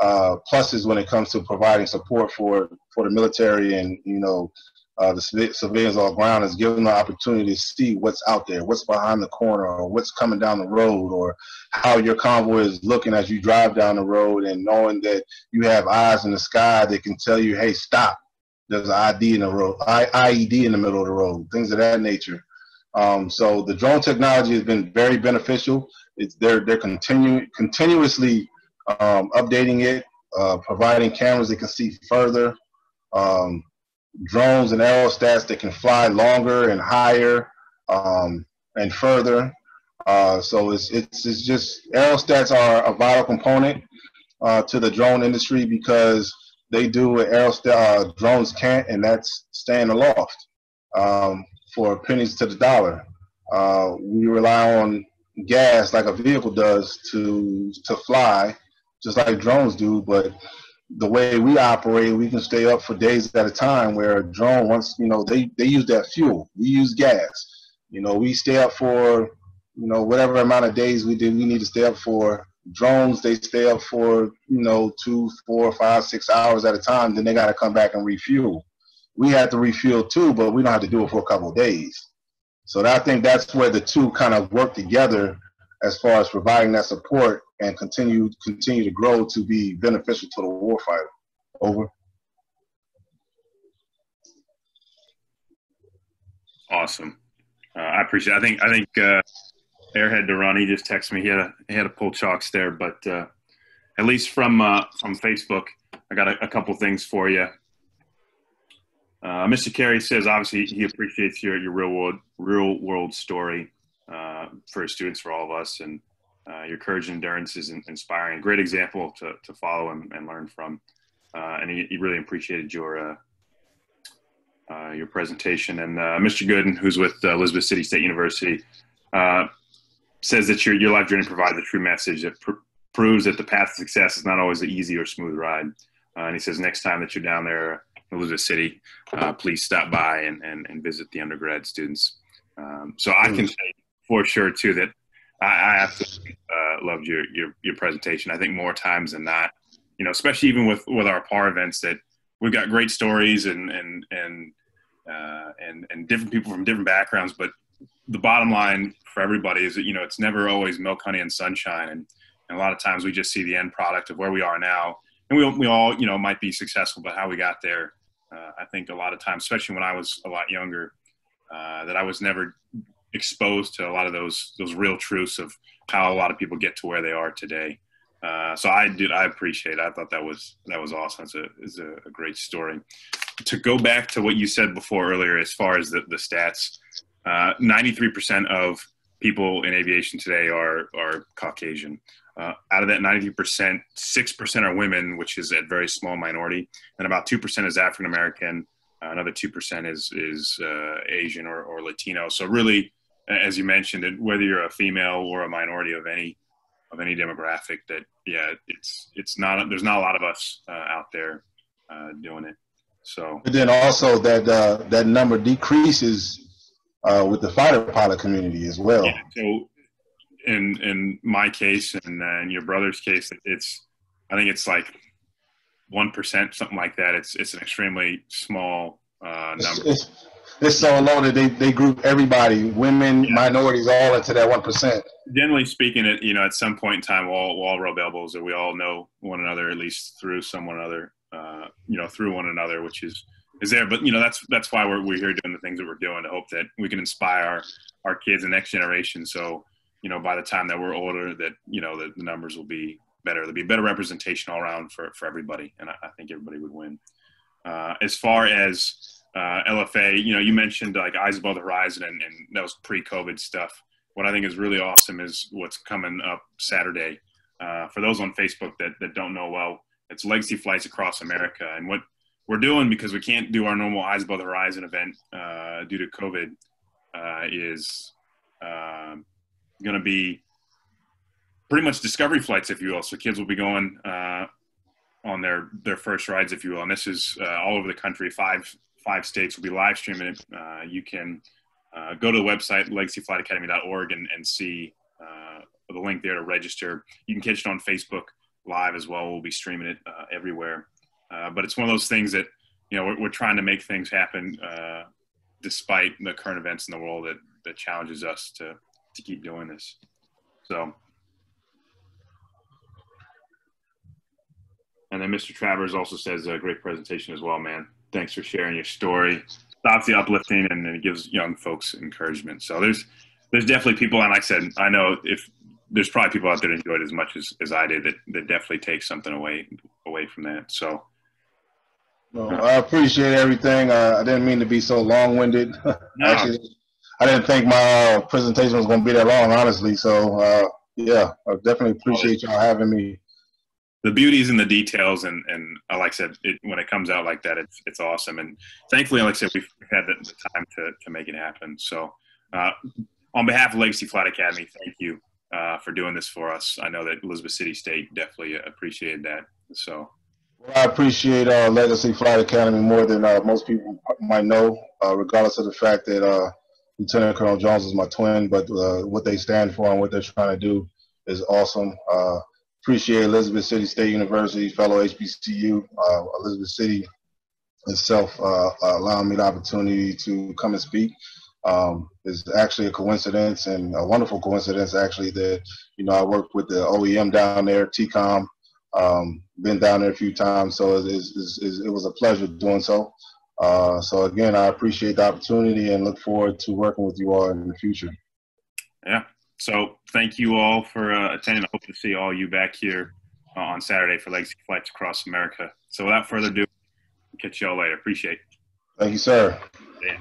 uh, pluses when it comes to providing support for for the military and you know uh, the civilians on the ground is giving them the opportunity to see what's out there, what's behind the corner, or what's coming down the road, or how your convoy is looking as you drive down the road, and knowing that you have eyes in the sky that can tell you, "Hey, stop! There's an ID in the road, I IED in the middle of the road," things of that nature. Um, so the drone technology has been very beneficial. It's they're they're continuing continuously um, updating it, uh, providing cameras that can see further. Um, drones and aerostats that can fly longer and higher um, and further. Uh, so it's, it's, it's just aerostats are a vital component uh, to the drone industry because they do what aerostat uh, drones can't, and that's staying aloft um, for pennies to the dollar. Uh, we rely on gas like a vehicle does to to fly, just like drones do, but the way we operate, we can stay up for days at a time. Where a drone, once you know, they they use that fuel. We use gas. You know, we stay up for you know whatever amount of days we did. We need to stay up for. Drones, they stay up for you know two, four, five, six hours at a time. Then they got to come back and refuel. We have to refuel too, but we don't have to do it for a couple of days. So I think that's where the two kind of work together as far as providing that support and continue continue to grow to be beneficial to the warfighter. Over. Awesome. Uh, I appreciate. It. I think I think uh, Airhead run. He just texted me. He had a he had to pull chocks there, but uh, at least from uh, from Facebook, I got a, a couple things for you. Uh, Mr. Carey says obviously he appreciates your your real world real world story uh, for his students, for all of us, and uh, your courage and endurance is inspiring. Great example to, to follow and, and learn from. Uh, and he, he, really appreciated your uh, uh your presentation. And uh, Mr. Gooden, who's with uh, Elizabeth City State University, says that your, your life journey provides a true message that pr- proves that the path to success is not always an easy or smooth ride. and he says next time that you're down there in Elizabeth City, please stop by and, and, and visit the undergrad students. Um, so I can say for sure too that I, I absolutely uh, loved your, your your presentation. I think more times than not, you know, especially even with with our PAR events, that we've got great stories and and and uh, and and different people from different backgrounds. But the bottom line for everybody is that you know it's never always milk, honey, and sunshine. And, and a lot of times we just see the end product of where we are now, and we we all you know might be successful, but how we got there. Uh, I think a lot of times, especially when I was a lot younger, uh, that I was never exposed to a lot of those those real truths of how a lot of people get to where they are today. Uh, so I did. I appreciate. It. I thought that was that was awesome. It's a is a, great story. To go back to what you said before earlier, as far as the the stats, ninety three percent of people in aviation today are are Caucasian. Uh, out of that 93%, 6% are women, which is a very small minority, and about 2% is African American. Uh, another 2% is is uh, Asian or, or Latino. So really, as you mentioned, whether you're a female or a minority of any of any demographic, that yeah, it's it's not there's not a lot of us uh, out there uh, doing it. So, and then also that uh, that number decreases uh, with the fighter pilot community as well. Yeah, so, in in my case and uh, in your brother's case, it's I think it's like one percent, something like that. It's it's an extremely small uh, number. It's, it's, it's so low that they, they group everybody, women, yeah. minorities, all into that one percent. Generally speaking, it you know at some point in time, we'll all, we'll all rub elbows, or we all know one another at least through someone other, uh, you know, through one another, which is is there. But you know, that's that's why we're we're here doing the things that we're doing to hope that we can inspire our our kids and next generation. So you know, by the time that we're older, that you know the, the numbers will be better. There'll be better representation all around for for everybody, and I, I think everybody would win. Uh, as far as uh, LFA, you know, you mentioned like Eyes Above the Horizon, and, and that was pre-COVID stuff. What I think is really awesome is what's coming up Saturday. Uh, for those on Facebook that, that don't know well, it's Legacy Flights Across America. And what we're doing, because we can't do our normal Eyes Above the Horizon event uh, due to COVID, uh, is um, going to be pretty much discovery flights, if you will. So kids will be going uh, on their, their first rides, if you will. And this is uh, all over the country, five five states will be live streaming it. Uh, you can uh, go to the website legacyflightacademy.org and, and see uh, the link there to register. You can catch it on Facebook live as well. We'll be streaming it uh, everywhere. Uh, but it's one of those things that you know we're, we're trying to make things happen despite the current events in the world that that challenges us to to keep doing this. So. And then Mr. Travers also says a great presentation as well, man. Thanks for sharing your story. Stops the uplifting and it gives young folks encouragement. So there's there's definitely people, and like I said, I know if there's probably people out there that enjoyed it as much as, as I did that, that definitely take something away away from that. So no, I appreciate everything. Uh, I didn't mean to be so long-winded. No. Actually, I didn't think my uh, presentation was going to be that long, honestly. So, uh, yeah, I definitely appreciate y'all having me. The beauty is in the details, and and uh, like I said, it, when it comes out like that, it's it's awesome. And thankfully, like I said, we've had the, time to to make it happen. So, uh, on behalf of Legacy Flight Academy, thank you uh, for doing this for us. I know that Elizabeth City State definitely appreciated that. So. Well, I appreciate uh, Legacy Flight Academy more than uh, most people might know, uh, regardless of the fact that Lieutenant Colonel Jones is my twin, but what they stand for and what they're trying to do is awesome. Uh, appreciate Elizabeth City State University, fellow HBCU, uh, Elizabeth City itself uh, allowing me the opportunity to come and speak. Um, it's actually a coincidence and a wonderful coincidence, actually, that, you know, I worked with the OEM down there, TCOM, um, been down there a few times, so it, it was a pleasure doing so. Uh, so again, I appreciate the opportunity and look forward to working with you all in the future. Yeah. So thank you all for uh, attending. I hope to see all you back here uh, on Saturday for Legacy Flights Across America. So without further ado, catch y'all later. Appreciate it. Thank you, sir. Yeah.